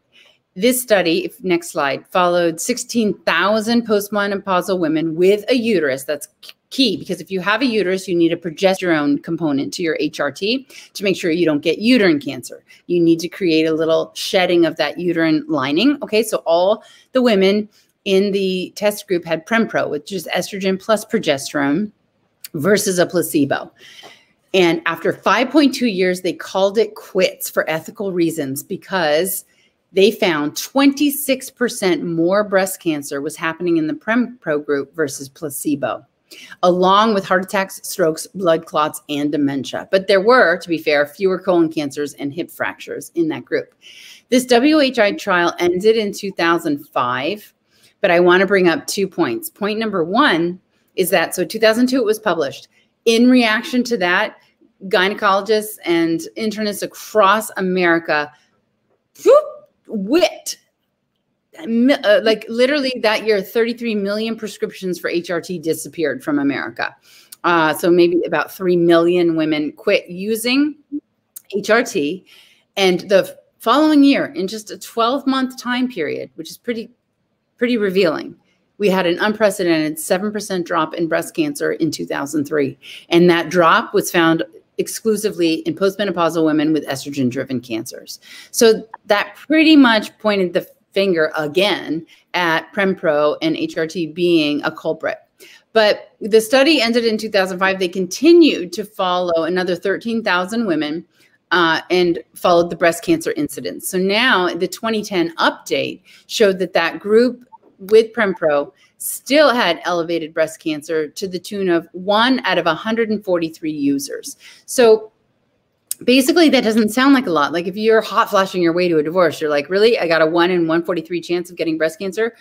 This study, next slide, followed 16,000 postmenopausal women with a uterus. That's key because if you have a uterus, you need a progesterone component to your HRT to make sure you don't get uterine cancer. You need to create a little shedding of that uterine lining. Okay, so all the women in the test group had Prempro, which is estrogen plus progesterone versus a placebo. And after 5.2 years, they called it quits for ethical reasons because they found 26% more breast cancer was happening in the Prempro group versus placebo along with heart attacks, strokes, blood clots, and dementia. But there were, to be fair, fewer colon cancers and hip fractures in that group. This WHI trial ended in 2005, but I want to bring up two points. Point number one is that, so 2002 it was published. In reaction to that, gynecologists and internists across America whoop, whipped uh, like literally that year 33 million prescriptions for hrt disappeared from america. Uh, so maybe about 3 million women quit using hrt and the following year in just a 12 month time period which is pretty pretty revealing we had an unprecedented 7% drop in breast cancer in 2003 and that drop was found exclusively in postmenopausal women with estrogen driven cancers. So that pretty much pointed the finger again at Prempro and HRT being a culprit. But the study ended in 2005. They continued to follow another 13,000 women uh, and followed the breast cancer incidence. So now the 2010 update showed that that group with Prempro still had elevated breast cancer to the tune of one out of 143 users. So basically that doesn't sound like a lot. Like if you're hot flashing your way to a divorce, you're like, really? I got a one in 143 chance of getting breast cancer.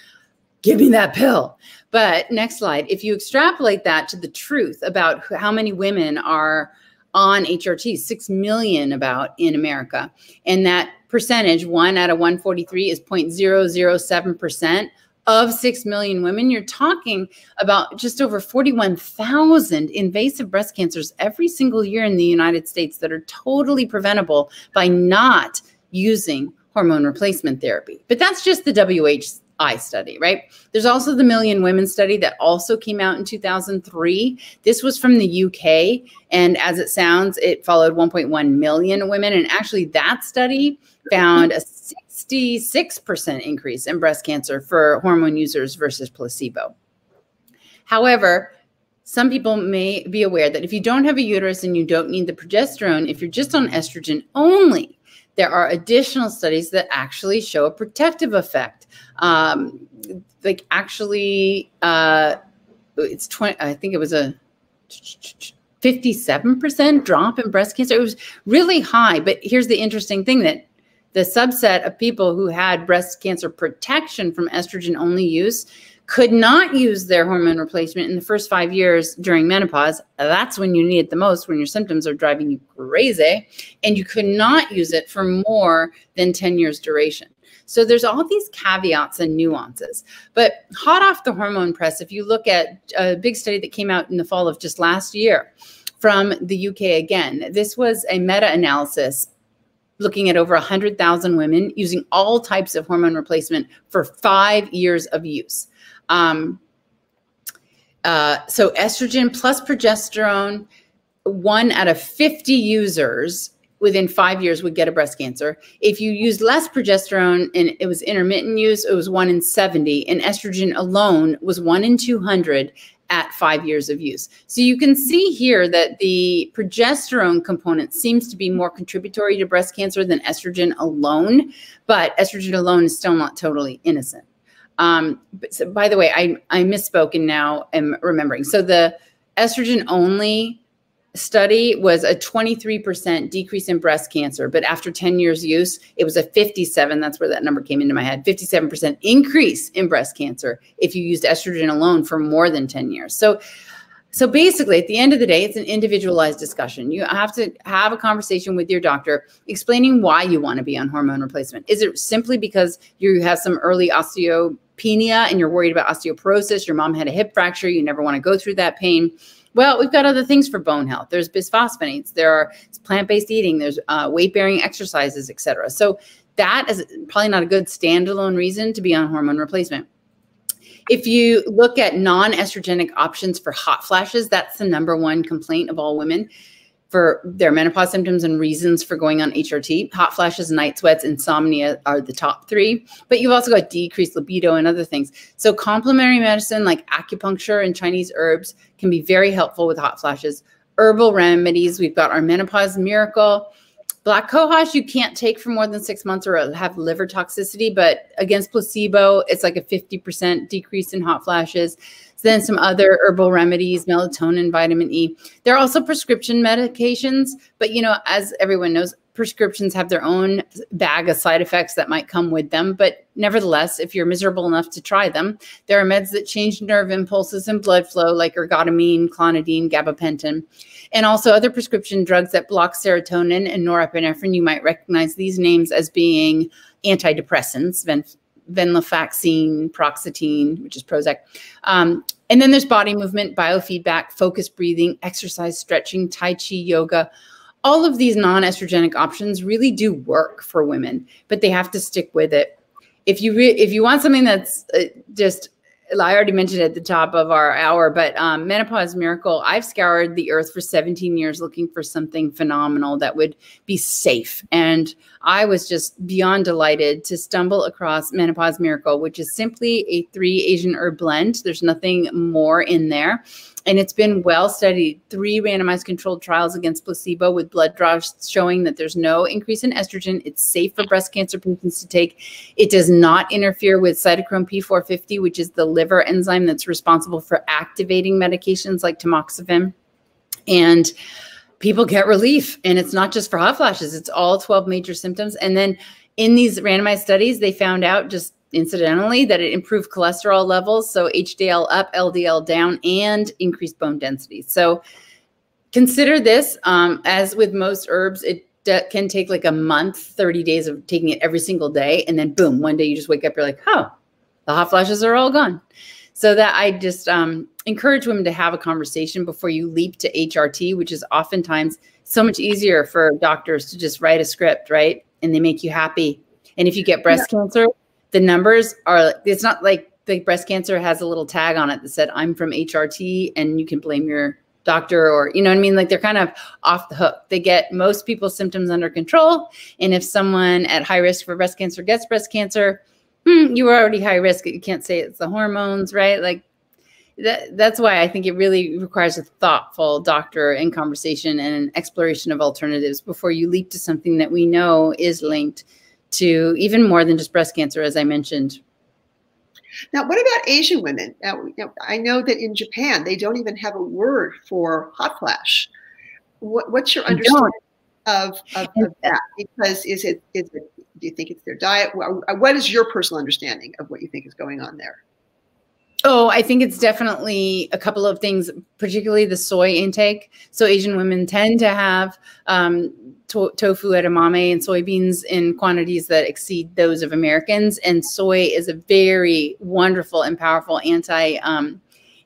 Give me that pill. But next slide. If you extrapolate that to the truth about how many women are on HRT, 6 million about in America, and that percentage, one out of 143 is 0.007%, of 6 million women, you're talking about just over 41,000 invasive breast cancers every single year in the United States that are totally preventable by not using hormone replacement therapy. But that's just the WHI study, right? There's also the Million Women study that also came out in 2003. This was from the UK. And as it sounds, it followed 1.1 million women. And actually, that study found a 66% increase in breast cancer for hormone users versus placebo. However, some people may be aware that if you don't have a uterus and you don't need the progesterone, if you're just on estrogen only, there are additional studies that actually show a protective effect. Um, like actually, uh, it's 20, I think it was a 57% drop in breast cancer. It was really high. But here's the interesting thing that the subset of people who had breast cancer protection from estrogen only use could not use their hormone replacement in the first five years during menopause. That's when you need it the most, when your symptoms are driving you crazy, and you could not use it for more than 10 years duration. So there's all these caveats and nuances. But hot off the hormone press, if you look at a big study that came out in the fall of just last year from the UK again, this was a meta analysis looking at over 100,000 women using all types of hormone replacement for five years of use. Um, uh, so estrogen plus progesterone, one out of 50 users within five years would get a breast cancer. If you used less progesterone and it was intermittent use, it was one in 70, and estrogen alone was one in 200 at five years of use. So you can see here that the progesterone component seems to be more contributory to breast cancer than estrogen alone, but estrogen alone is still not totally innocent. Um, but so, by the way, I, I misspoke and now am remembering. So the estrogen only study was a 23% decrease in breast cancer, but after 10 years use, it was a 57, that's where that number came into my head, 57% increase in breast cancer if you used estrogen alone for more than 10 years. So so basically, at the end of the day, it's an individualized discussion. You have to have a conversation with your doctor explaining why you want to be on hormone replacement. Is it simply because you have some early osteopenia and you're worried about osteoporosis, your mom had a hip fracture, you never want to go through that pain. Well, we've got other things for bone health. There's bisphosphonates, there are plant-based eating, there's uh, weight-bearing exercises, etc. So that is probably not a good standalone reason to be on hormone replacement. If you look at non-estrogenic options for hot flashes, that's the number one complaint of all women for their menopause symptoms and reasons for going on HRT. Hot flashes, night sweats, insomnia are the top three, but you've also got decreased libido and other things. So complementary medicine like acupuncture and Chinese herbs can be very helpful with hot flashes. Herbal remedies, we've got our menopause miracle. Black cohosh you can't take for more than six months or have liver toxicity, but against placebo, it's like a 50% decrease in hot flashes then some other herbal remedies, melatonin, vitamin E. There are also prescription medications, but you know, as everyone knows, prescriptions have their own bag of side effects that might come with them. But nevertheless, if you're miserable enough to try them, there are meds that change nerve impulses and blood flow, like ergotamine, clonidine, gabapentin, and also other prescription drugs that block serotonin and norepinephrine. You might recognize these names as being antidepressants, venlafaxine, paroxetine, which is Prozac. Um, and then there's body movement, biofeedback, focused breathing, exercise, stretching, Tai Chi, yoga. All of these non estrogenic options really do work for women, but they have to stick with it. If you if you want something that's uh, just I already mentioned at the top of our hour, but um, Menopause Miracle, I've scoured the earth for 17 years looking for something phenomenal that would be safe. And I was just beyond delighted to stumble across Menopause Miracle, which is simply a three Asian herb blend. There's nothing more in there and it's been well studied. Three randomized controlled trials against placebo with blood draws showing that there's no increase in estrogen. It's safe for breast cancer patients to take. It does not interfere with cytochrome p450 which is the liver enzyme that's responsible for activating medications like tamoxifen. And people get relief. And it's not just for hot flashes. It's all 12 major symptoms. And then in these randomized studies they found out just incidentally that it improved cholesterol levels so hdl up ldl down and increased bone density. So consider this um, as with most herbs it can take like a month 30 days of taking it every single day and then boom one day you just wake up you're like oh the hot flashes are all gone. So that i just um, encourage women to have a conversation before you leap to hrt which is oftentimes so much easier for doctors to just write a script right? And they make you happy. And if you get breast yeah. cancer the numbers are it's not like the breast cancer has a little tag on it that said i'm from hrt and you can blame your doctor or you know what i mean? Like they're kind of off the hook. They get most people's symptoms under control and if someone at high risk for breast cancer gets breast cancer hmm, you were already high risk. You can't say it's the hormones right? Like that, that's why I think it really requires a thoughtful doctor and conversation and an exploration of alternatives before you leap to something that we know is linked to even more than just breast cancer, as I mentioned. Now, what about Asian women? Now, you know, I know that in Japan they don't even have a word for hot flash. What, what's your understanding of, of, of, that? Because is it is it do you think it's their diet? What is your personal understanding of what you think is going on there? Oh, I think it's definitely a couple of things, particularly the soy intake. So Asian women tend to have um, to tofu, edamame, and soybeans in quantities that exceed those of Americans. And soy is a very wonderful and powerful anti um,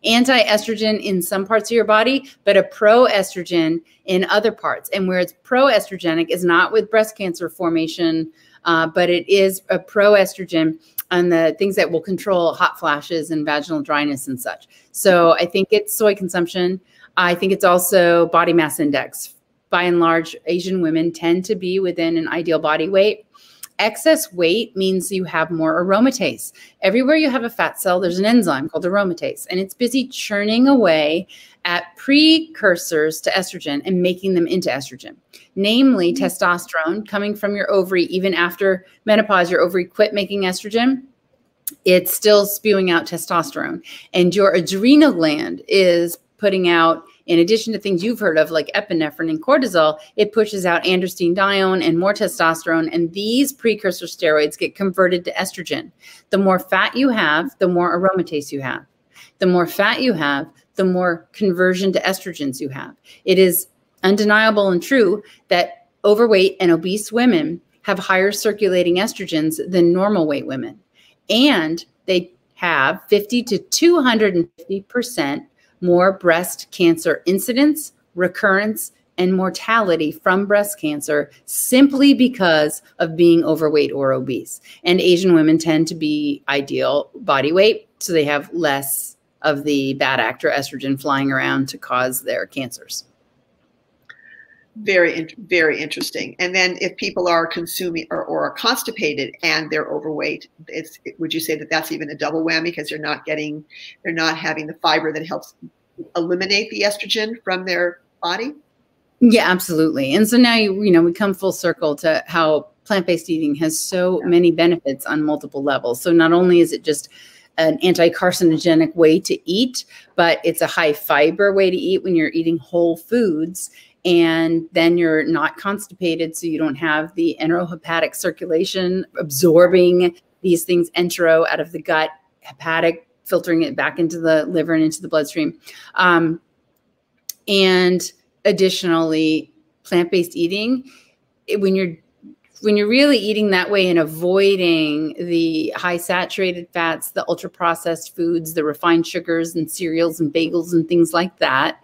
anti-estrogen in some parts of your body, but a pro-estrogen in other parts. And where it's pro-estrogenic is not with breast cancer formation, uh, but it is a pro-estrogen on the things that will control hot flashes and vaginal dryness and such. So I think it's soy consumption. I think it's also body mass index by and large, Asian women tend to be within an ideal body weight. Excess weight means you have more aromatase. Everywhere you have a fat cell, there's an enzyme called aromatase, and it's busy churning away at precursors to estrogen and making them into estrogen, namely mm-hmm. testosterone coming from your ovary. Even after menopause, your ovary quit making estrogen it's still spewing out testosterone. And your adrenal gland is putting out in addition to things you've heard of like epinephrine and cortisol, it pushes out androstenedione and more testosterone. And these precursor steroids get converted to estrogen. The more fat you have, the more aromatase you have. The more fat you have, the more conversion to estrogens you have. It is undeniable and true that overweight and obese women have higher circulating estrogens than normal weight women. And they have 50 to 250% more breast cancer incidence, recurrence, and mortality from breast cancer simply because of being overweight or obese. And Asian women tend to be ideal body weight, so they have less of the bad actor estrogen flying around to cause their cancers. Very, very interesting. And then if people are consuming or, or are constipated and they're overweight, it's, would you say that that's even a double whammy because they're not getting, they're not having the fiber that helps eliminate the estrogen from their body? Yeah, absolutely. And so now you, you know, we come full circle to how plant-based eating has so yeah. many benefits on multiple levels. So not only is it just an anti-carcinogenic way to eat, but it's a high fiber way to eat when you're eating whole foods and then you're not constipated so you don't have the enterohepatic circulation absorbing these things entero out of the gut hepatic filtering it back into the liver and into the bloodstream. Um, and additionally, plant-based eating, when you're when you're really eating that way and avoiding the high saturated fats, the ultra processed foods, the refined sugars and cereals and bagels and things like that,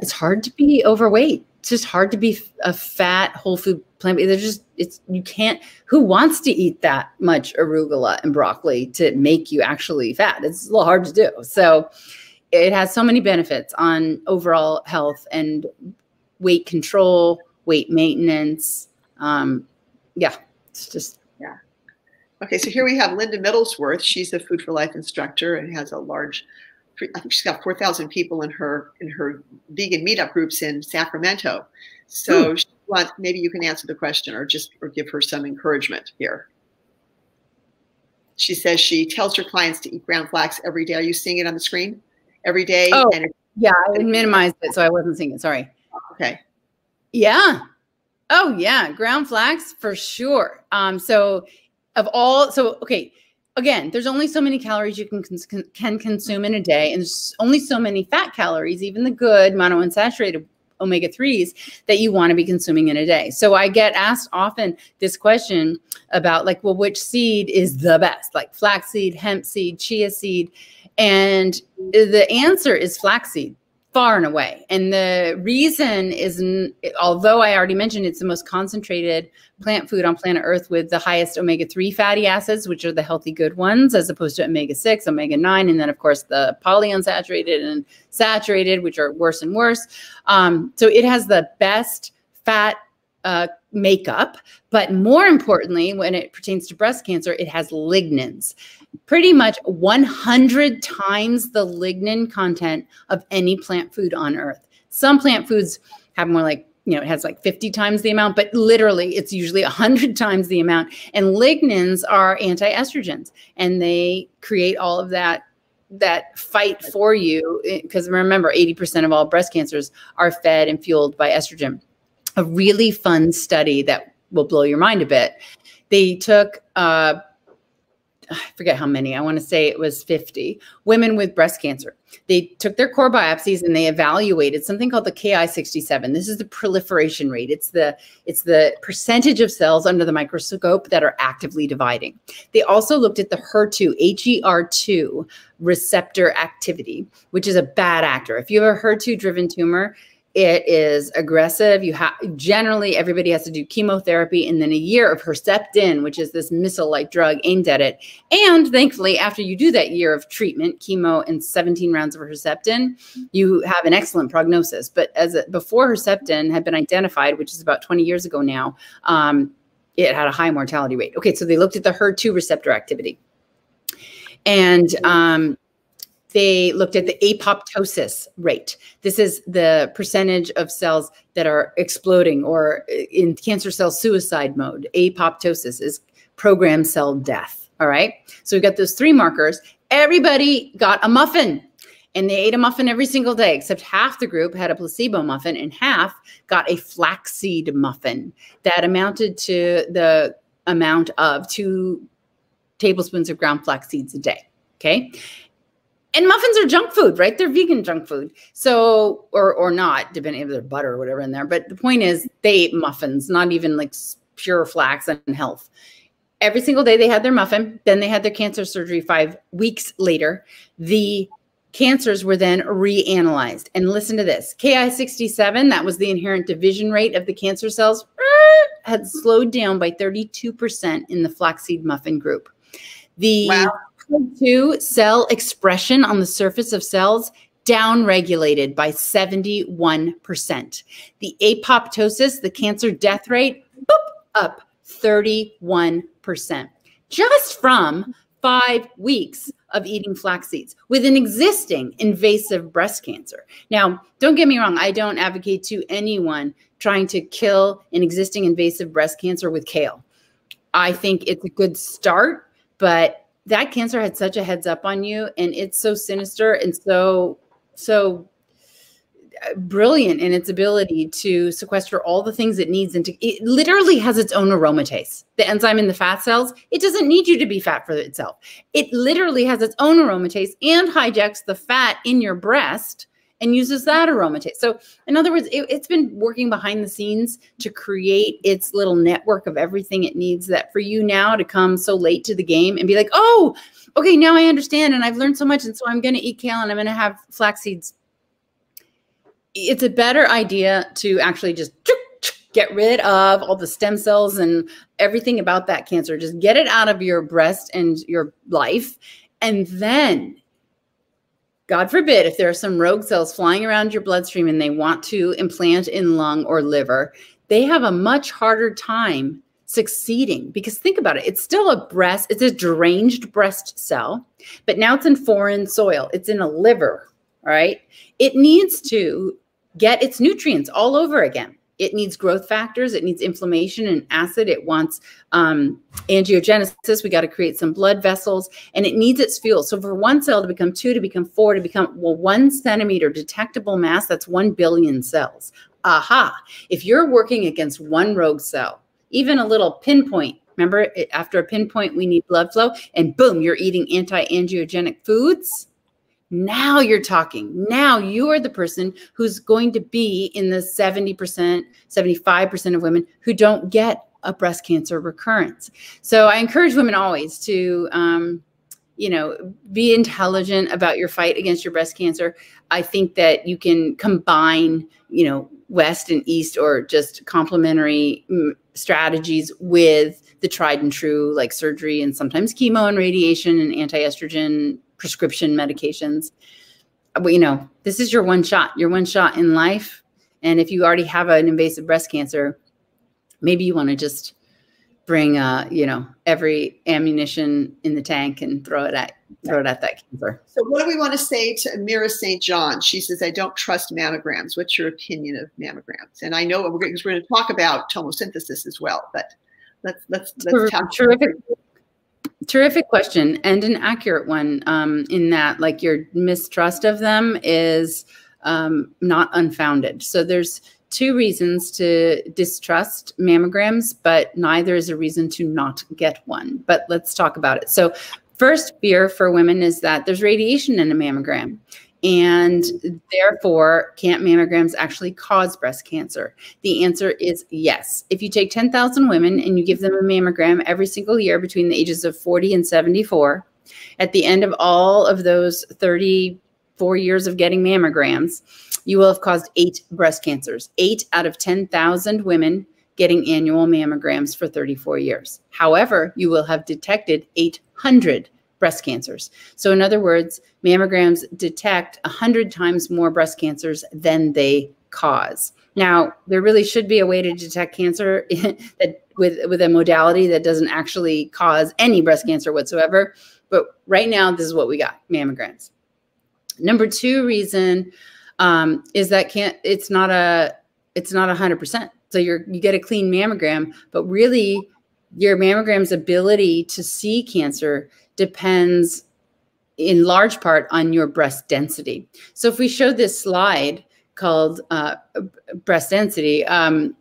it's hard to be overweight. It's just hard to be a fat whole food plant. There's just it's you can't. Who wants to eat that much arugula and broccoli to make you actually fat? It's a little hard to do. So it has so many benefits on overall health and weight control, weight maintenance. Um, yeah, it's just yeah. Okay, so here we have Linda Middlesworth. She's a Food for Life instructor and has a large. I think she's got four thousand people in her in her vegan meetup groups in Sacramento. So she wants, maybe you can answer the question or just or give her some encouragement here. She says she tells her clients to eat ground flax every day. Are you seeing it on the screen? every day. Oh, and yeah, I minimized it, so I wasn't seeing it. Sorry. Okay. Yeah. Oh yeah, ground flax for sure. Um, so of all, so okay, again, there's only so many calories you can can consume in a day, and there's only so many fat calories, even the good monounsaturated omega 3s that you want to be consuming in a day. So I get asked often this question about like, well, which seed is the best? Like flaxseed, hemp seed, chia seed. And the answer is flaxseed far and away. And the reason is, although I already mentioned it's the most concentrated plant food on planet Earth with the highest omega 3 fatty acids, which are the healthy good ones, as opposed to omega 6, omega 9, and then, of course, the polyunsaturated and saturated, which are worse and worse. Um, so it has the best fat uh, makeup. But more importantly, when it pertains to breast cancer, it has lignans pretty much 100 times the lignan content of any plant food on earth. Some plant foods have more like you know, it has like 50 times the amount, but literally it's usually 100 times the amount. And lignans are anti-estrogens and they create all of that that fight for you eh, because remember 80% of all breast cancers are fed and fueled by estrogen. A really fun study that will blow your mind a bit. They took uh, I forget how many, I want to say it was 50 women with breast cancer. They took their core biopsies and they evaluated something called the Ki67. This is the proliferation rate. It's the it's the percentage of cells under the microscope that are actively dividing. They also looked at the HER2 HER2 receptor activity, which is a bad actor. If you have a HER2 driven tumor, it is aggressive. You have generally everybody has to do chemotherapy and then a year of Herceptin, which is this missile-like drug aimed at it. And thankfully, after you do that year of treatment, chemo and 17 rounds of Herceptin, you have an excellent prognosis. But as a, before Herceptin had been identified, which is about 20 years ago now, um, it had a high mortality rate. Okay, so they looked at the HER2 receptor activity. And um, they looked at the apoptosis rate. This is the percentage of cells that are exploding or uh, in cancer cell suicide mode. Apoptosis is programmed cell death. All right. So we've got those three markers. Everybody got a muffin and they ate a muffin every single day, except half the group had a placebo muffin and half got a flaxseed muffin that amounted to the amount of two tablespoons of ground flax seeds a day. Okay and muffins are junk food, right? They're vegan junk food. So, or or not, depending if there's butter or whatever in there. But the point is, they ate muffins, not even like pure flax and health. every single day they had their muffin. Then they had their cancer surgery five weeks later. The cancers were then reanalyzed. And listen to this Ki67, that was the inherent division rate of the cancer cells, had slowed down by 32% in the flaxseed muffin group. The wow. 2 cell expression on the surface of cells downregulated by 71%. The apoptosis, the cancer death rate, boop, up 31%. Just from five weeks of eating flax seeds with an existing invasive breast cancer. Now, don't get me wrong, I don't advocate to anyone trying to kill an existing invasive breast cancer with kale. I think it's a good start, but that cancer had such a heads up on you and it's so sinister and so so brilliant in its ability to sequester all the things it needs and to, it literally has its own aromatase. The enzyme in the fat cells it doesn't need you to be fat for itself. It literally has its own aromatase and hijacks the fat in your breast and uses that aromatase so in other words it, it's been working behind the scenes to create its little network of everything it needs that for you now to come so late to the game and be like oh okay now i understand and i've learned so much and so i'm going to eat kale and i'm going to have flax seeds it's a better idea to actually just get rid of all the stem cells and everything about that cancer. Just get it out of your breast and your life. And then, God forbid, if there are some rogue cells flying around your bloodstream and they want to implant in lung or liver, they have a much harder time succeeding. Because think about it it's still a breast it's a deranged breast cell but now it's in foreign soil. It's in a liver right? It needs to get its nutrients all over again. It needs growth factors, it needs inflammation and acid, it wants um, angiogenesis. We got to create some blood vessels and it needs its fuel. So, for one cell to become two, to become four, to become well, one centimeter detectable mass, that's one billion cells. Aha. If you're working against one rogue cell, even a little pinpoint, remember after a pinpoint, we need blood flow, and boom, you're eating anti angiogenic foods now you're talking. Now you are the person who's going to be in the 70%, 75% of women who don't get a breast cancer recurrence. So I encourage women always to, um, you know, be intelligent about your fight against your breast cancer. I think that you can combine, you know, West and East or just complementary mm, strategies with the tried and true, like surgery and sometimes chemo and radiation and anti estrogen prescription medications. But, you know, this is your one shot, your one shot in life. And if you already have an invasive breast cancer, maybe you want to just bring uh, you know, every ammunition in the tank and throw it at throw it at that cancer. So what do we want to say to Amira St. John? She says, I don't trust mammograms. What's your opinion of mammograms? And I know we're, we're going to talk about tomosynthesis as well, but let's let's let's talk. Terrific, Terrific question and an accurate one um, in that like your mistrust of them is um, not unfounded. So there's two reasons to distrust mammograms, but neither is a reason to not get one. But let's talk about it. So first fear for women is that there's radiation in a mammogram. And therefore, can't mammograms actually cause breast cancer? The answer is yes. If you take 10,000 women and you give them a mammogram every single year between the ages of 40 and 74, at the end of all of those 34 years of getting mammograms, you will have caused eight breast cancers. Eight out of 10,000 women getting annual mammograms for 34 years. However, you will have detected 800 breast cancers. So, in other words, mammograms detect 100 times more breast cancers than they cause. Now, there really should be a way to detect cancer that with, with a modality that doesn't actually cause any breast cancer whatsoever. But right now, this is what we got mammograms. Number two reason um, is that can't it's not a it's not hundred percent. So you're you get a clean mammogram, but really your mammogram's ability to see cancer depends in large part on your breast density. So if we show this slide called uh, breast density, um,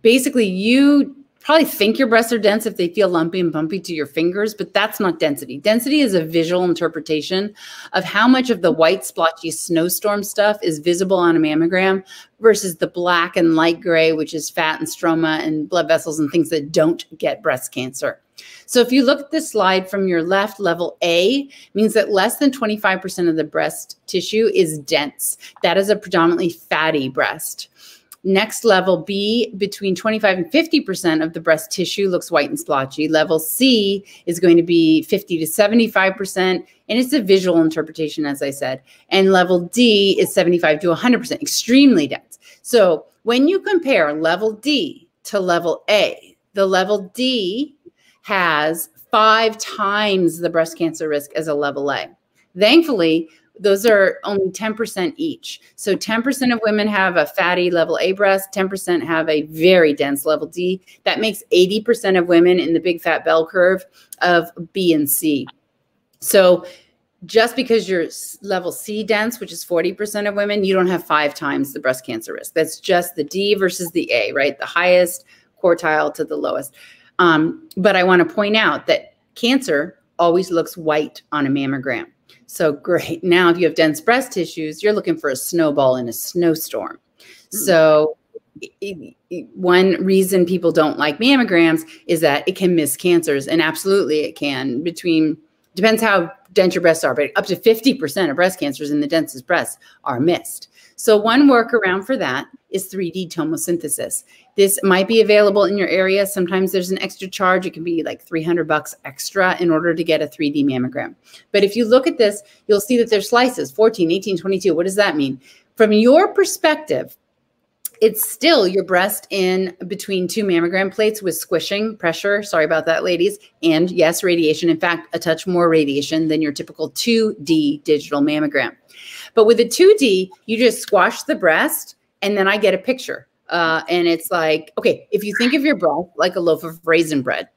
basically you probably think your breasts are dense if they feel lumpy and bumpy to your fingers, but that's not density. Density is a visual interpretation of how much of the white splotchy snowstorm stuff is visible on a mammogram versus the black and light gray, which is fat and stroma and blood vessels and things that don't get breast cancer. So if you look at this slide from your left, level A means that less than 25% of the breast tissue is dense. That is a predominantly fatty breast. Next level B, between 25 and 50% of the breast tissue looks white and splotchy. Level C is going to be 50 to 75%, and it's a visual interpretation, as I said. And level D is 75 to 100%, extremely dense. So when you compare level D to level A, the level D has five times the breast cancer risk as a level A. Thankfully, those are only 10% each. So 10% of women have a fatty level A breast, 10% have a very dense level D. That makes 80% of women in the big fat bell curve of B and C. So just because you're level C dense, which is 40% of women, you don't have five times the breast cancer risk. That's just the D versus the A, right? The highest quartile to the lowest. Um, but I want to point out that cancer always looks white on a mammogram. So great. Now, if you have dense breast tissues, you're looking for a snowball in a snowstorm. Mm. So it, it, one reason people don't like mammograms is that it can miss cancers, and absolutely it can. Between depends how dense your breasts are, but up to 50% of breast cancers in the densest breasts are missed. So one workaround for that is 3D tomosynthesis. This might be available in your area. Sometimes there's an extra charge. It can be like 300 bucks extra in order to get a 3D mammogram. But if you look at this, you'll see that there's slices 14, 18, 22. What does that mean? From your perspective, it's still your breast in between two mammogram plates with squishing pressure. Sorry about that, ladies. And yes, radiation. In fact, a touch more radiation than your typical 2D digital mammogram. But with a 2D, you just squash the breast and then I get a picture. Uh, and it's like, okay, if you think of your breast like a loaf of raisin bread,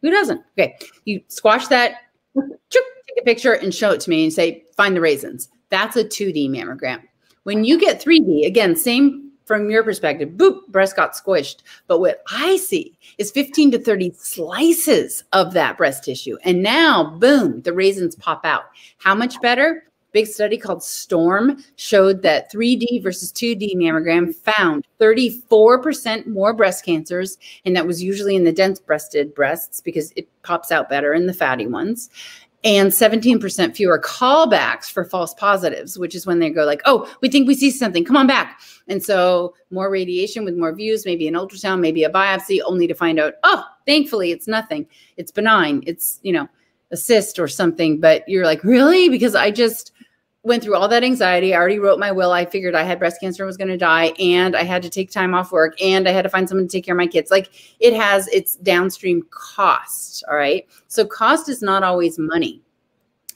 who doesn't? Okay, you squash that, take a picture and show it to me and say, find the raisins. That's a 2D mammogram. When you get 3D, again, same from your perspective, boop, breast got squished. But what I see is 15 to 30 slices of that breast tissue. And now, boom, the raisins pop out. How much better? big study called Storm showed that 3D versus 2D mammogram found 34% more breast cancers, and that was usually in the dense breasted breasts because it pops out better in the fatty ones. And 17% fewer callbacks for false positives, which is when they go like, oh, we think we see something, come on back. And so more radiation with more views, maybe an ultrasound, maybe a biopsy, only to find out, oh, thankfully it's nothing. It's benign. It's, you know, a cyst or something. But you're like, really? Because I just, went through all that anxiety. I already wrote my will. I figured I had breast cancer and was going to die, and I had to take time off work, and I had to find someone to take care of my kids. Like it has its downstream cost. All right. So cost is not always money.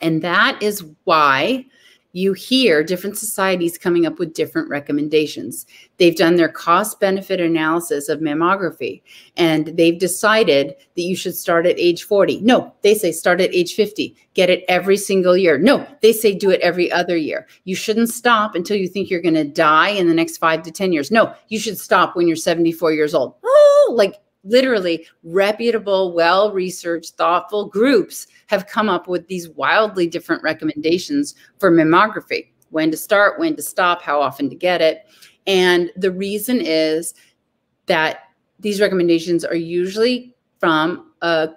And that is why you hear different societies coming up with different recommendations. They've done their cost benefit analysis of mammography and they've decided that you should start at age 40. No, they say start at age 50. Get it every single year. No, they say do it every other year. You shouldn't stop until you think you're going to die in the next 5 to 10 years. No, you should stop when you're 74 years old. Oh, like literally reputable, well researched, thoughtful groups have come up with these wildly different recommendations for mammography when to start, when to stop, how often to get it. And the reason is that these recommendations are usually from a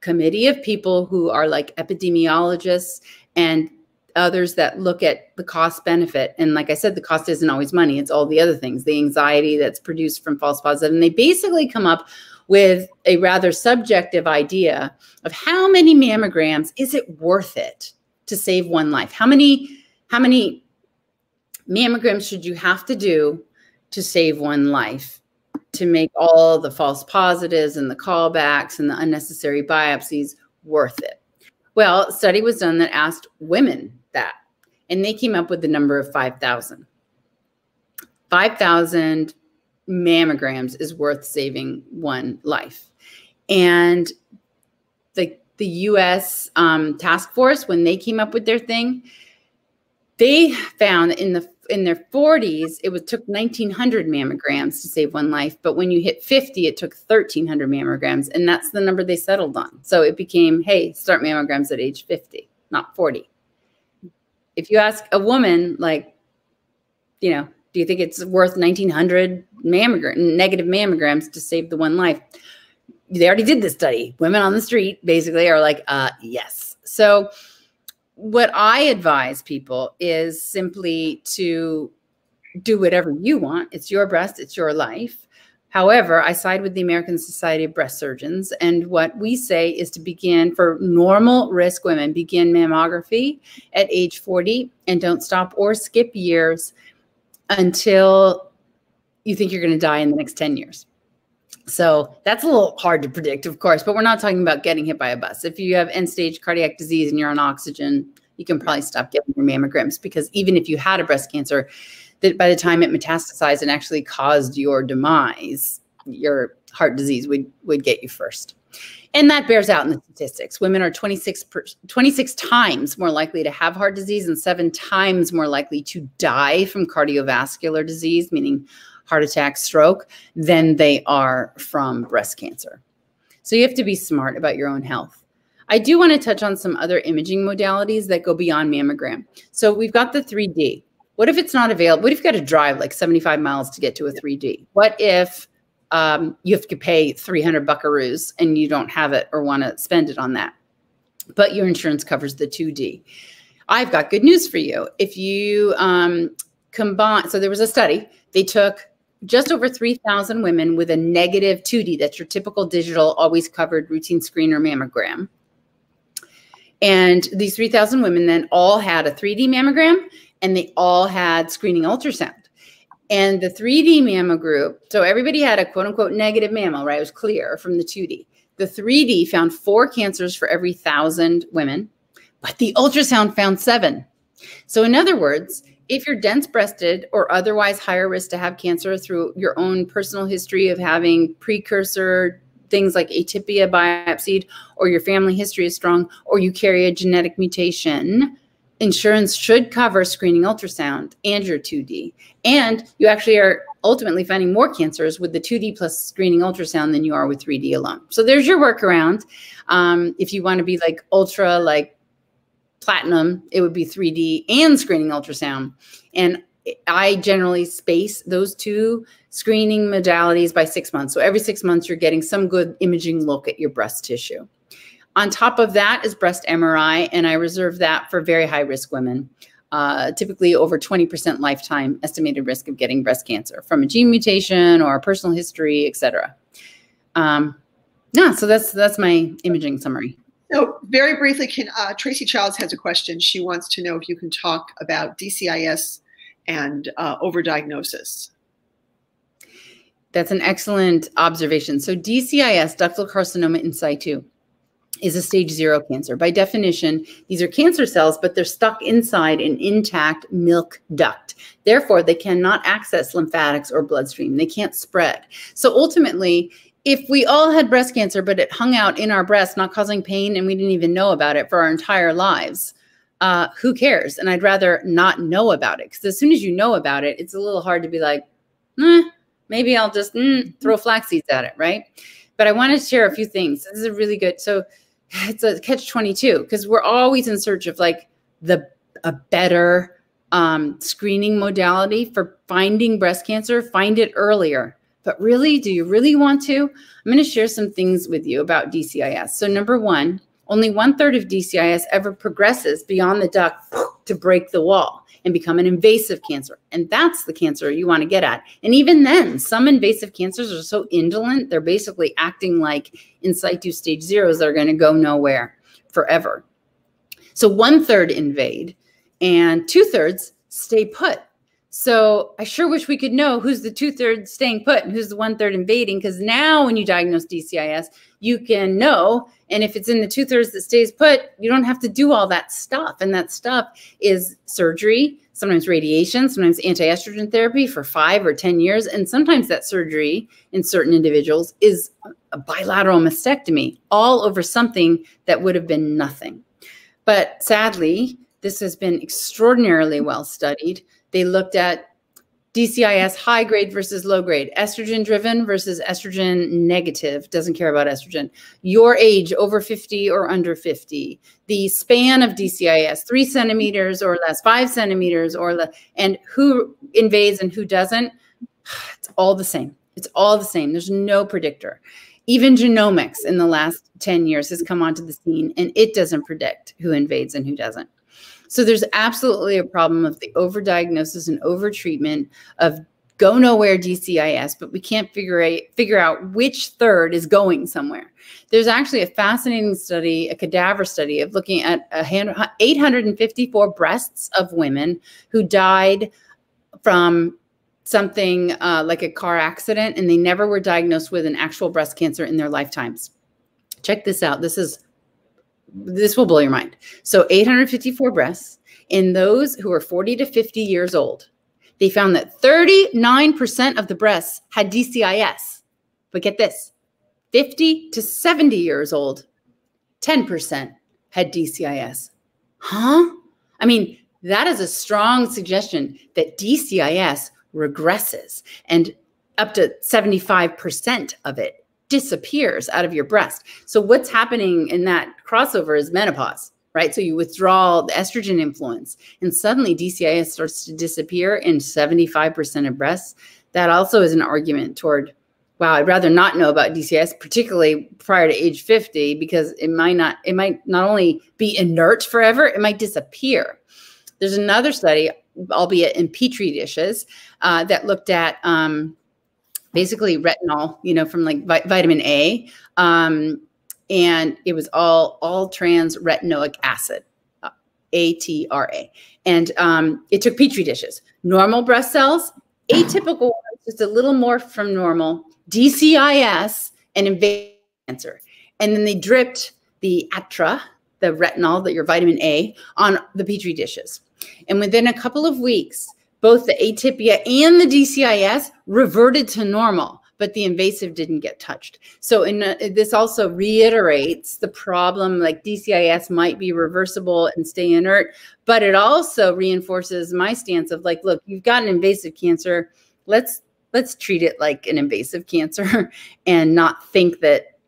committee of people who are like epidemiologists and others that look at the cost benefit. And like I said, the cost isn't always money, it's all the other things, the anxiety that's produced from false positive. And they basically come up with a rather subjective idea of how many mammograms is it worth it to save one life? How many, how many mammograms should you have to do to save one life? To make all the false positives and the callbacks and the unnecessary biopsies worth it. Well, a study was done that asked women that, and they came up with the number of 5,000. 5,000 mammograms is worth saving one life. And the, the US um, task force, when they came up with their thing, they found in the in their 40s, it was, took 1900 mammograms to save one life. But when you hit 50, it took 1300 mammograms. And that's the number they settled on. So it became, hey, start mammograms at age 50, not 40. If you ask a woman, like, you know, do you think it's worth 1900 mammogram, negative mammograms to save the one life? They already did this study. Women on the street basically are like, uh, yes. So, what I advise people is simply to do whatever you want. It's your breast, it's your life. However, I side with the American Society of Breast Surgeons. And what we say is to begin for normal risk women, begin mammography at age 40 and don't stop or skip years until you think you're going to die in the next 10 years. So that's a little hard to predict, of course, but we're not talking about getting hit by a bus. If you have end stage cardiac disease and you're on oxygen, you can probably stop getting your mammograms because even if you had a breast cancer, that by the time it mm-hmm. metastasized and actually caused your demise, your heart disease would would get you first. And that bears out in the statistics. Women are 26, per, 26 times more likely to have heart disease and seven times more likely to die from cardiovascular disease, meaning heart attack, stroke, than they are from breast cancer. So you have to be smart about your own health. I do want to touch on some other imaging modalities that go beyond mammogram. So we've got the 3D. What if it's not available? What if you've got to drive like 75 miles to get to a 3D? What if um, you have to pay 300 buckaroos and you don't have it or want to spend it on that? But your insurance covers the 2D. I've got good news for you. If you um, combine, so there was a study, they took just over 3,000 women with a negative 2D, that's your typical digital, always covered routine screen or mammogram. And these 3,000 women then all had a 3D mammogram and they all had screening ultrasound. And the 3D mammo group, so everybody had a quote unquote negative mammo, right? It was clear from the 2D. The 3D found four cancers for every thousand women, but the ultrasound found seven. So, in other words, if you're dense breasted or otherwise higher risk to have cancer through your own personal history of having precursor things like atypia biopsied, or your family history is strong, or you carry a genetic mutation, insurance should cover screening ultrasound and your 2D. And you actually are ultimately finding more cancers with the 2D plus screening ultrasound than you are with 3D alone. So there's your workaround. Um, if you want to be like ultra, like platinum, it would be 3D and screening ultrasound. And I generally space those two screening modalities by six months. So every six months, you're getting some good imaging look at your breast tissue. On top of that is breast MRI, and I reserve that for very high risk women. Uh, typically over 20% lifetime estimated risk of getting breast cancer from a gene mutation or a personal history, et cetera. Um, yeah, so that's that's my imaging summary. So very briefly, can uh, Tracy Childs has a question. She wants to know if you can talk about DCIS and uh, overdiagnosis. That's an excellent observation. So DCIS, ductal carcinoma in situ, is a stage zero cancer. By definition, these are cancer cells, but they're stuck inside an intact milk duct. Therefore, they cannot access lymphatics or bloodstream. They can't spread. So ultimately, if we all had breast cancer, but it hung out in our breast, not causing pain, and we didn't even know about it for our entire lives, uh, who cares? And I'd rather not know about it because as soon as you know about it, it's a little hard to be like, eh, maybe I'll just mm, throw flax seeds at it, right? But I want to share a few things. This is a really good. So it's a catch 22 because we're always in search of like the a better um, screening modality for finding breast cancer. Find it earlier. But really, do you really want to? I'm going to share some things with you about DCIS. So number one, only one third of DCIS ever progresses beyond the duct to break the wall and become an invasive cancer. And that's the cancer you want to get at. And even then, some invasive cancers are so indolent, they're basically acting like in situ stage zeros that are going to go nowhere forever. So one third invade and two thirds stay put. So I sure wish we could know who's the two thirds staying put and who's the one third invading. Because now, when you diagnose DCIS, you can know. And if it's in the two thirds that stays put, you don't have to do all that stuff. And that stuff is surgery, sometimes radiation, sometimes anti estrogen therapy for five or 10 years. And sometimes that surgery in certain individuals is a bilateral mastectomy, all over something that would have been nothing. But sadly, this has been extraordinarily well studied They looked at DCIS high grade versus low grade, estrogen driven versus estrogen negative, doesn't care about estrogen, your age over 50 or under 50, the span of DCIS, three centimeters or less, five centimeters or less, and who invades and who doesn't. It's all the same. It's all the same. There's no predictor. Even genomics in the last 10 years has come onto the scene and it doesn't predict who invades and who doesn't. So there's absolutely a problem of the overdiagnosis and overtreatment of go nowhere DCIS, but we can't figure out, figure out which third is going somewhere. There's actually a fascinating study, a cadaver study of looking at 854 breasts of women who died from something uh, like a car accident and they never were diagnosed with an actual breast cancer in their lifetimes. Check this out. This is this will blow your mind. So 854 breasts in those who are 40 to 50 years old. They found that 39% of the breasts had DCIS. But get this 50 to 70 years old, 10% had DCIS. Huh? I mean, that is a strong suggestion that DCIS regresses and up to 75% of it disappears out of your breast. So what's happening in that crossover is menopause, right? So you withdraw the estrogen influence and suddenly DCIS starts to disappear in 75% of breasts. That also is an argument toward wow, I'd rather not know about DCIS, particularly prior to age 50, because it might not, it might not only be inert forever, it might disappear. There's another study, albeit in petri dishes, uh, that looked at um, basically retinol, you know, from like vi- vitamin A, um, and it was all all trans retinoic acid, uh, ATRA, and um, it took petri dishes, normal breast cells, atypical ones, just a little more from normal, DCIS, and invasive cancer, and then they dripped the ATRA, the retinol, that your vitamin A, on the petri dishes, and within a couple of weeks both the atypia and the DCIS reverted to normal, but the invasive didn't get touched. So in uh, this also reiterates the problem like DCIS might be reversible and stay inert, but it also reinforces my stance of like, look, you've got an invasive cancer. Let's let's treat it like an invasive cancer and not think that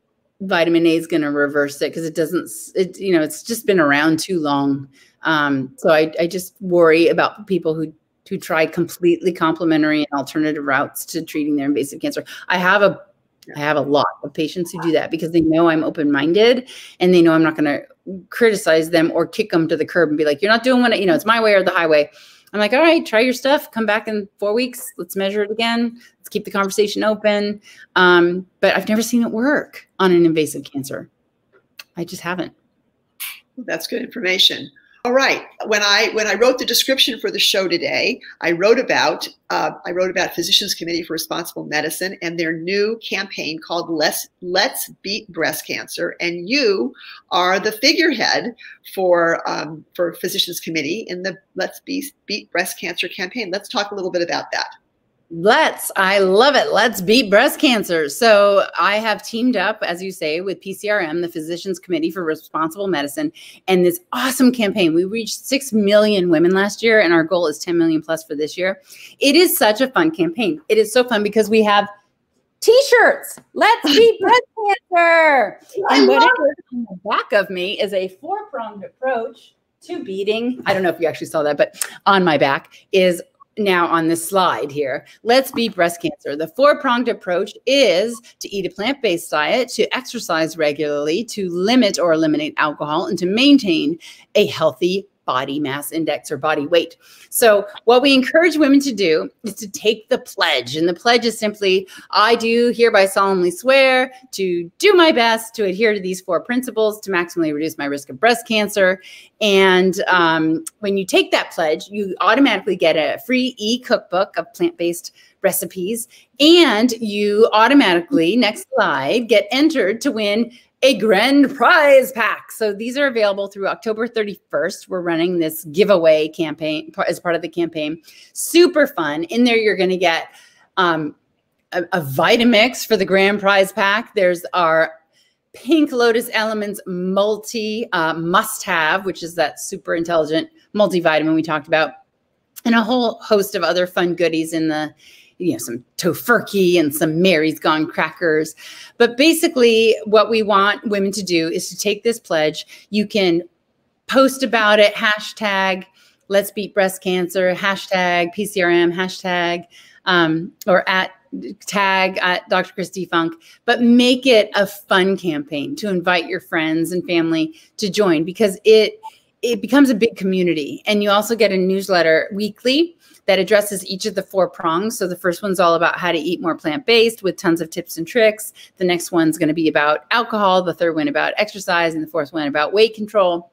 vitamin A is going to reverse it because it doesn't it you know it's just been around too long. Um, so I, I just worry about people who to try completely complementary and alternative routes to treating their invasive cancer. I have a I have a lot of patients who do that because they know I'm open-minded and they know I'm not going to criticize them or kick them to the curb and be like, "You're not doing what you know. It's my way or the highway." I'm like, "All right, try your stuff. Come back in four weeks. Let's measure it again. Let's keep the conversation open." Um, but I've never seen it work on an invasive cancer. I just haven't. That's good information. All right. When I when I wrote the description for the show today, I wrote about uh, I wrote about Physicians Committee for Responsible Medicine and their new campaign called Let's Let's Beat Breast Cancer. And you are the figurehead for um, for Physicians Committee in the Let's Beat Beat Breast Cancer campaign. Let's talk a little bit about that. Let's. I love it. Let's beat breast cancer. So I have teamed up, as you say, with PCRM, the Physicians Committee for Responsible Medicine, and this awesome campaign. We reached 6 million women last year, and our goal is 10 million plus for this year. It is such a fun campaign. It is so fun because we have t-shirts. Let's beat breast cancer. And what is on the back of me is a four-pronged approach to beating. I don't know if you actually saw that, but on my back is now on this slide here. Let's beat breast cancer. The four pronged approach is to eat a plant based diet, to exercise regularly, to limit or eliminate alcohol, and to maintain a healthy body mass index or body weight. So, what we encourage women to do is to take the pledge. And the pledge is simply I do hereby solemnly swear to do my best to adhere to these four principles to maximally reduce my risk of breast cancer. And um, when you take that pledge, you automatically get a free e cookbook of plant based recipes. And you automatically, next slide, get entered to win a grand prize pack. So these are available through October 31st. We're running this giveaway campaign as part of the campaign. Super fun. In there, you're going to get um, a, a Vitamix for the grand prize pack. There's our Pink Lotus Elements multi uh, must have, which is that super intelligent multivitamin we talked about. and a whole host of other fun goodies in the you know some Tofurky and some mary's gone crackers but basically what we want women to do is to take this pledge you can post about it hashtag let's beat breast cancer hashtag pcrm hashtag um, or at tag at Dr. Kristi Funk, but make it a fun campaign to invite your friends and family to join because it it becomes a big community. And you also get a newsletter weekly that addresses each of the four prongs. So the first one's all about how to eat more plant-based with tons of tips and tricks. The next one's going to be about alcohol, the third one about exercise, and the fourth one about weight control.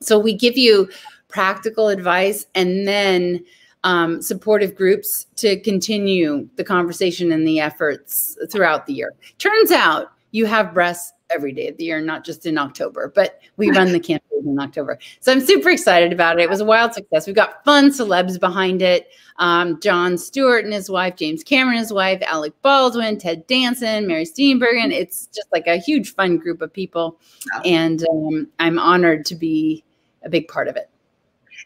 So we give you practical advice and then um, supportive groups to continue the conversation and the efforts throughout the year. Turns out you have breasts every day of the year, not just in October, but we run the campaign in October. So I'm super excited about it. It was a wild success. We've got fun celebs behind it. Um, Jon Stewart and his wife, James Cameron, and his wife, Alec Baldwin, Ted Danson, Mary Steenburgen. It's just like a huge fun group of people. And um, I'm honored to be a big part of it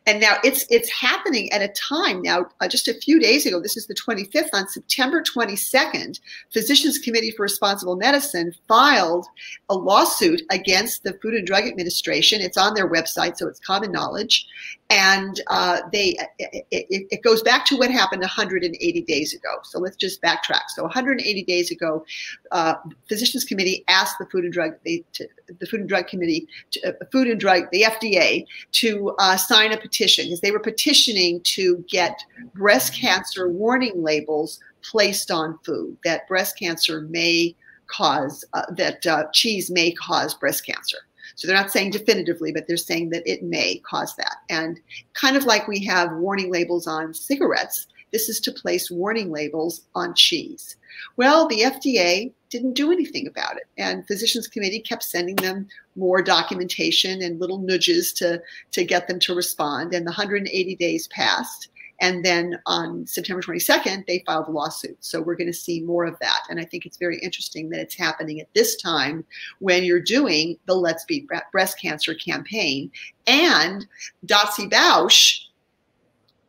and now it's it's happening at a time. Now uh, just a few days ago this is the 25th on september 22nd physicians committee for responsible medicine filed a lawsuit against the food and drug administration. It's on their website so it's common knowledge and uh, they it, it, it, goes back to what happened 180 days ago. So let's just backtrack. So 180 days ago uh, physicians committee asked the food and drug they, to, the food and drug committee to, uh, food and drug the fda to uh, sign a petition because they were petitioning to get breast cancer warning labels placed on food that breast cancer may cause uh, that uh, cheese may cause breast cancer so they're not saying definitively, but they're saying that it may cause that. And kind of like we have warning labels on cigarettes, this is to place warning labels on cheese. Well, the FDA didn't do anything about it. And Physicians Committee kept sending them more documentation and little nudges to, to get them to respond. And the 180 days passed. And then on September 22nd, they filed a lawsuit. So we're going to see more of that. And I think it's very interesting that it's happening at this time when you're doing the Let's Beat Breast Cancer campaign. And Dotsie Bausch,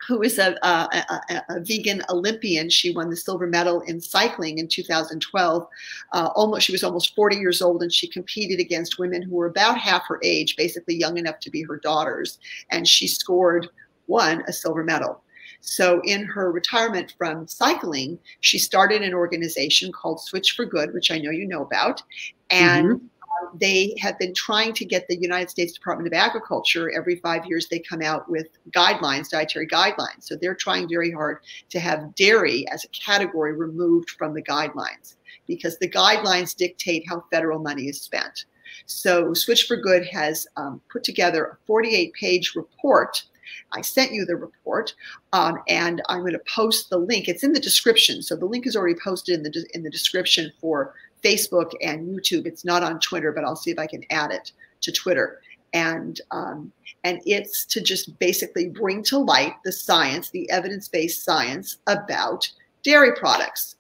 who is a, a, a, a, vegan Olympian. She won the silver medal in cycling in 2012. Uh, almost, she was almost 40 years old, and she competed against women who were about half her age, basically young enough to be her daughters. And she scored, won a silver medal. So, in her retirement from cycling, she started an organization called Switch for Good, which I know you know about. And mm-hmm they have been trying to get the United States Department of Agriculture every five years they come out with guidelines, dietary guidelines. So they're trying very hard to have dairy as a category removed from the guidelines because the guidelines dictate how federal money is spent. So Switch for Good has um, put together a 48 page report I sent you the report, um, and I'm going to post the link. It's in the description, so the link is already posted in the in the description for Facebook and YouTube. It's not on Twitter, but I'll see if I can add it to Twitter. And um, and it's to just basically bring to light the science, the evidence-based science about dairy products.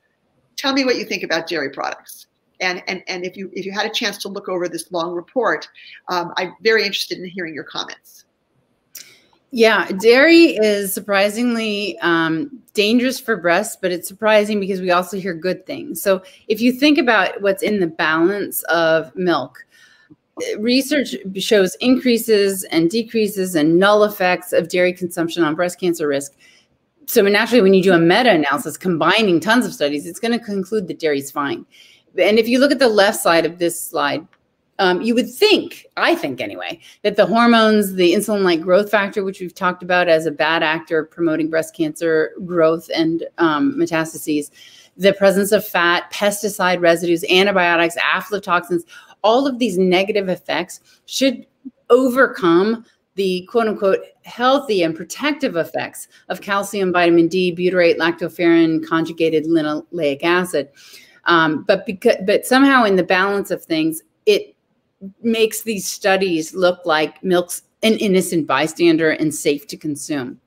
Tell me what you think about dairy products. And and and if you if you had a chance to look over this long report, um, I'm very interested in hearing your comments. Yeah, dairy is surprisingly um, dangerous for breasts, but it's surprising because we also hear good things. So if you think about what's in the balance of milk, research shows increases and decreases and null effects of dairy consumption on breast cancer risk. So naturally, when you do a meta-analysis combining tons of studies, it's going to conclude that dairy's fine. And if you look at the left side of this slide, um, you would think, I think anyway, that the hormones, the insulin like growth factor, which we've talked about as a bad actor promoting breast cancer growth and um, metastases, the presence of fat, pesticide residues, antibiotics, aflatoxins, all of these negative effects should overcome the quote unquote healthy and protective effects of calcium, vitamin D, butyrate, lactoferrin, conjugated linoleic acid. Um, but because, but somehow in the balance of things, it makes these studies look like milk's an innocent bystander and safe to consume.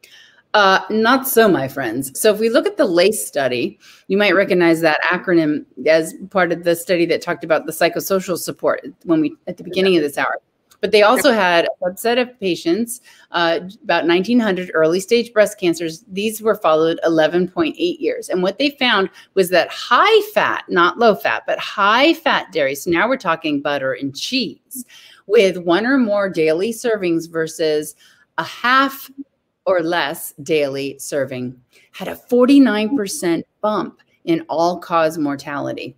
Uh, not so, my friends. So, if we look at the LACE study, you might recognize that acronym as part of the study that talked about the psychosocial support when we at the beginning of this hour. But they also had a subset of patients, uh, about 1,900 early stage breast cancers. These were followed 11.8 years. And what they found was that high fat, not low fat, but high fat dairy. So now we're talking butter and cheese with one or more daily servings versus a half or less daily serving had a 49% bump in all cause mortality.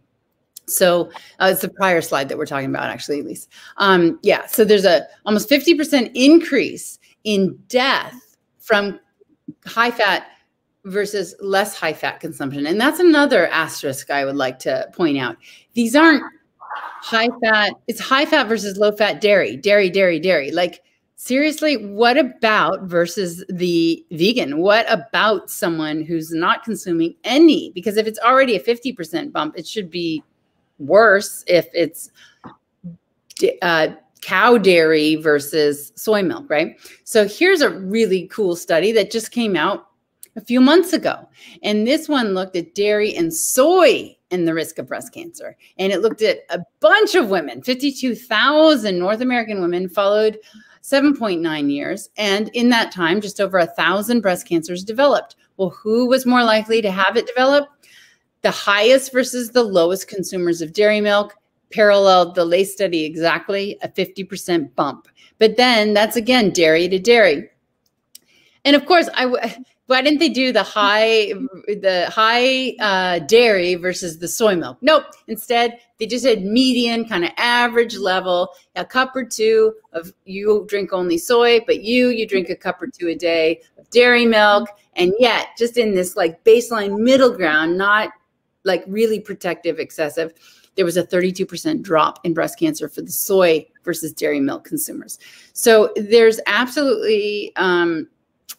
So uh, it's the prior slide that we're talking about, actually, Elise. Um, yeah, so there's a almost 50% increase in death from high fat versus less high fat consumption. And that's another asterisk I would like to point out. These aren't high fat, it's high fat versus low fat dairy, dairy, dairy, dairy. Like seriously, what about versus the vegan? What about someone who's not consuming any? Because if it's already a 50% bump, it should be worse if it's uh, cow dairy versus soy milk, right? So here's a really cool study that just came out a few months ago. And this one looked at dairy and soy and the risk of breast cancer. And it looked at a bunch of women, 52,000 North American women followed 7.9 years. And in that time, just over a thousand breast cancers developed. Well, who was more likely to have it develop? The highest versus the lowest consumers of dairy milk paralleled the LACE study exactly, a 50% bump. But then that's again dairy to dairy. And of course, I why didn't they do the high the high uh, dairy versus the soy milk? Nope. Instead, they just had median, kind of average level, a cup or two of you drink only soy, but you you drink a cup or two a day of dairy milk, and yet just in this like baseline middle ground, not like really protective, excessive. There was a 32% drop in breast cancer for the soy versus dairy milk consumers. So there's absolutely um,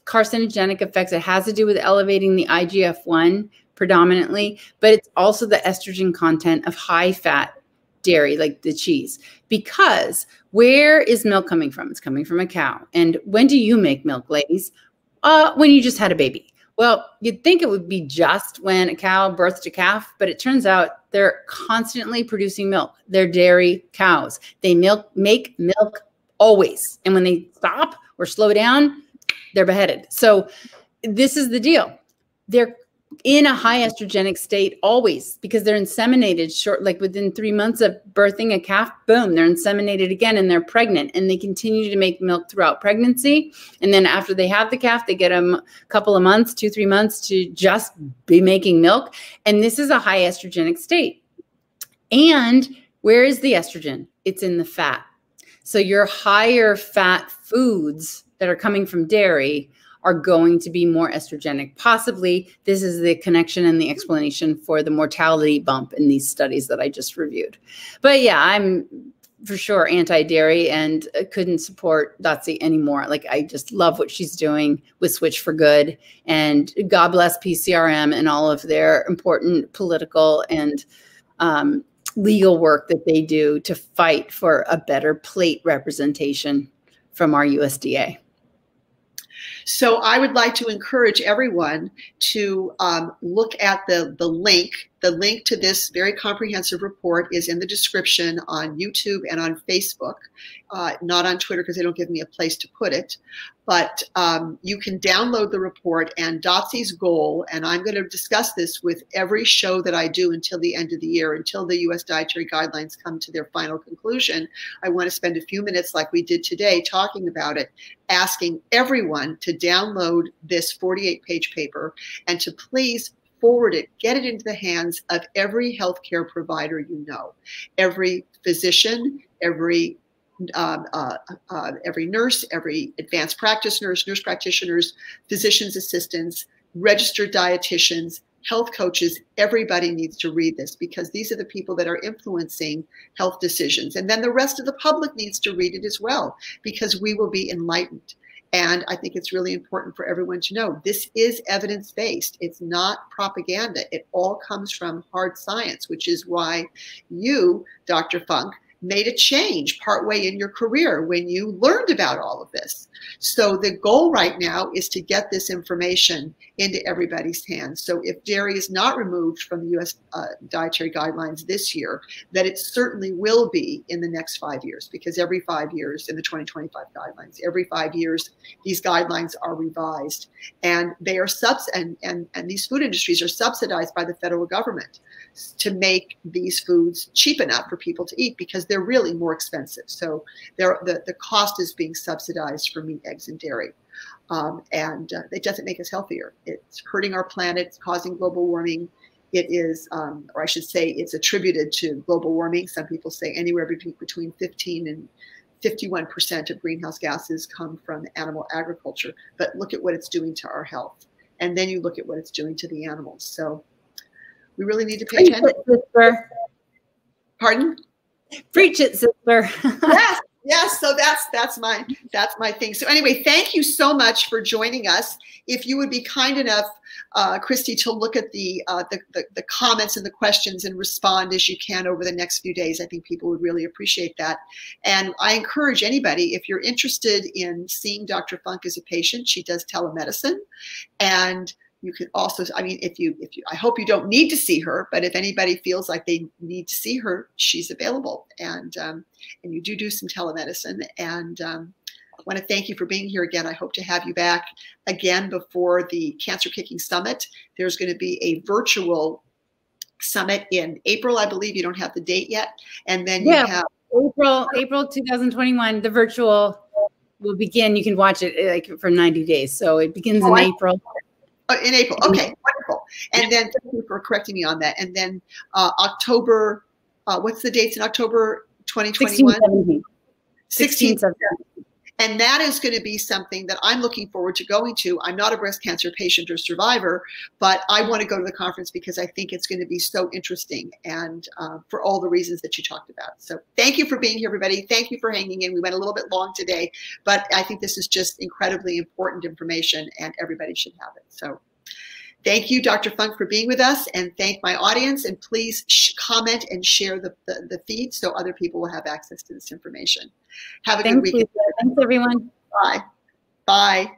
carcinogenic effects. It has to do with elevating the IGF 1 predominantly, but it's also the estrogen content of high fat dairy, like the cheese. Because where is milk coming from? It's coming from a cow. And when do you make milk, ladies? Uh, when you just had a baby. Well, you'd think it would be just when a cow births a calf, but it turns out they're constantly producing milk. They're dairy cows. They milk make milk always. And when they stop or slow down, they're beheaded. So this is the deal. They're in a high estrogenic state always because they're inseminated short like within three months of birthing a calf boom they're inseminated again and they're pregnant and they continue to make milk throughout pregnancy. And then after they have the calf they get a couple of months two three months to just be making milk. And this is a high estrogenic state. And where is the estrogen? It's in the fat. So your higher fat foods that are coming from dairy are going to be more estrogenic. Possibly, this is the connection and the explanation for the mortality bump in these studies that I just reviewed. But yeah, I'm for sure anti-dairy and couldn't support Dotsie anymore. Like I just love what she's doing with Switch for Good and God bless PCRM and all of their important political and um, legal work that they do to fight for a better plate representation from our USDA. So I would like to encourage everyone to um, look at the, the link. The link to this very comprehensive report is in the description on YouTube and on Facebook, uh, not on Twitter because they don't give me a place to put it. But um, you can download the report and Dotsie's goal, and I'm going to discuss this with every show that I do until the end of the year, until the U.S. dietary guidelines come to their final conclusion. I want to spend a few minutes, like we did today, talking about it, asking everyone to download this 48 page paper and to please forward it, get it into the hands of every healthcare provider you know, every physician, every um, uh, uh, every nurse, every advanced practice nurse, nurse practitioners, physician's assistants, registered dietitians, health coaches, everybody needs to read this because these are the people that are influencing health decisions. And then the rest of the public needs to read it as well because we will be enlightened. And I think it's really important for everyone to know this is evidence based. It's not propaganda. It all comes from hard science, which is why you, Dr. Funk, made a change partway in your career when you learned about all of this. So the goal right now is to get this information into everybody's hands. So if dairy is not removed from the U.S. Uh, dietary guidelines this year, that it certainly will be in the next five years, because every five years in the 2025 guidelines, every five years these guidelines are revised, and they are subs and and and these food industries are subsidized by the federal government to make these foods cheap enough for people to eat because they're really more expensive. So the, the cost is being subsidized for meat, eggs, and dairy. Um, and uh, it doesn't make us healthier. It's hurting our planet, it's causing global warming. It is, um, or I should say, it's attributed to global warming. Some people say anywhere between, between 15 and 51% of greenhouse gases come from animal agriculture. But look at what it's doing to our health. And then you look at what it's doing to the animals. So we really need to pay attention. Pardon? Preach it, sister. yes, yes. So that's that's my that's my thing. So anyway, thank you so much for joining us. If you would be kind enough, uh, Kristi, to look at the, uh, the, the the comments and the questions and respond as you can over the next few days, I think people would really appreciate that. And I encourage anybody if you're interested in seeing Dr. Funk as a patient, she does telemedicine, and you can also i mean if you if you i hope you don't need to see her but if anybody feels like they need to see her she's available and um, and you do do some telemedicine and um, I want to thank you for being here again. I hope to have you back again before the Cancer Kicking Summit. There's going to be a virtual summit in April, I believe. You don't have the date yet. And then yeah, you have April, April 2021, the virtual will begin. You can watch it like for 90 days. So it begins oh, in I, April. Oh, in April. Okay, wonderful. And then thank you for correcting me on that. And then uh, October, uh, what's the dates in October 2021? 16, 16, 16 and that is going to be something that I'm looking forward to going to. I'm not a breast cancer patient or survivor, but I want to go to the conference because I think it's going to be so interesting and uh, for all the reasons that you talked about. So thank you for being here, everybody. Thank you for hanging in. We went a little bit long today, but I think this is just incredibly important information and everybody should have it. So Thank you, Dr. Funk, for being with us, and thank my audience. And please comment and share the, the, the, feed so other people will have access to this information. Have a Thank good weekend. You. Thanks, everyone. Bye. Bye.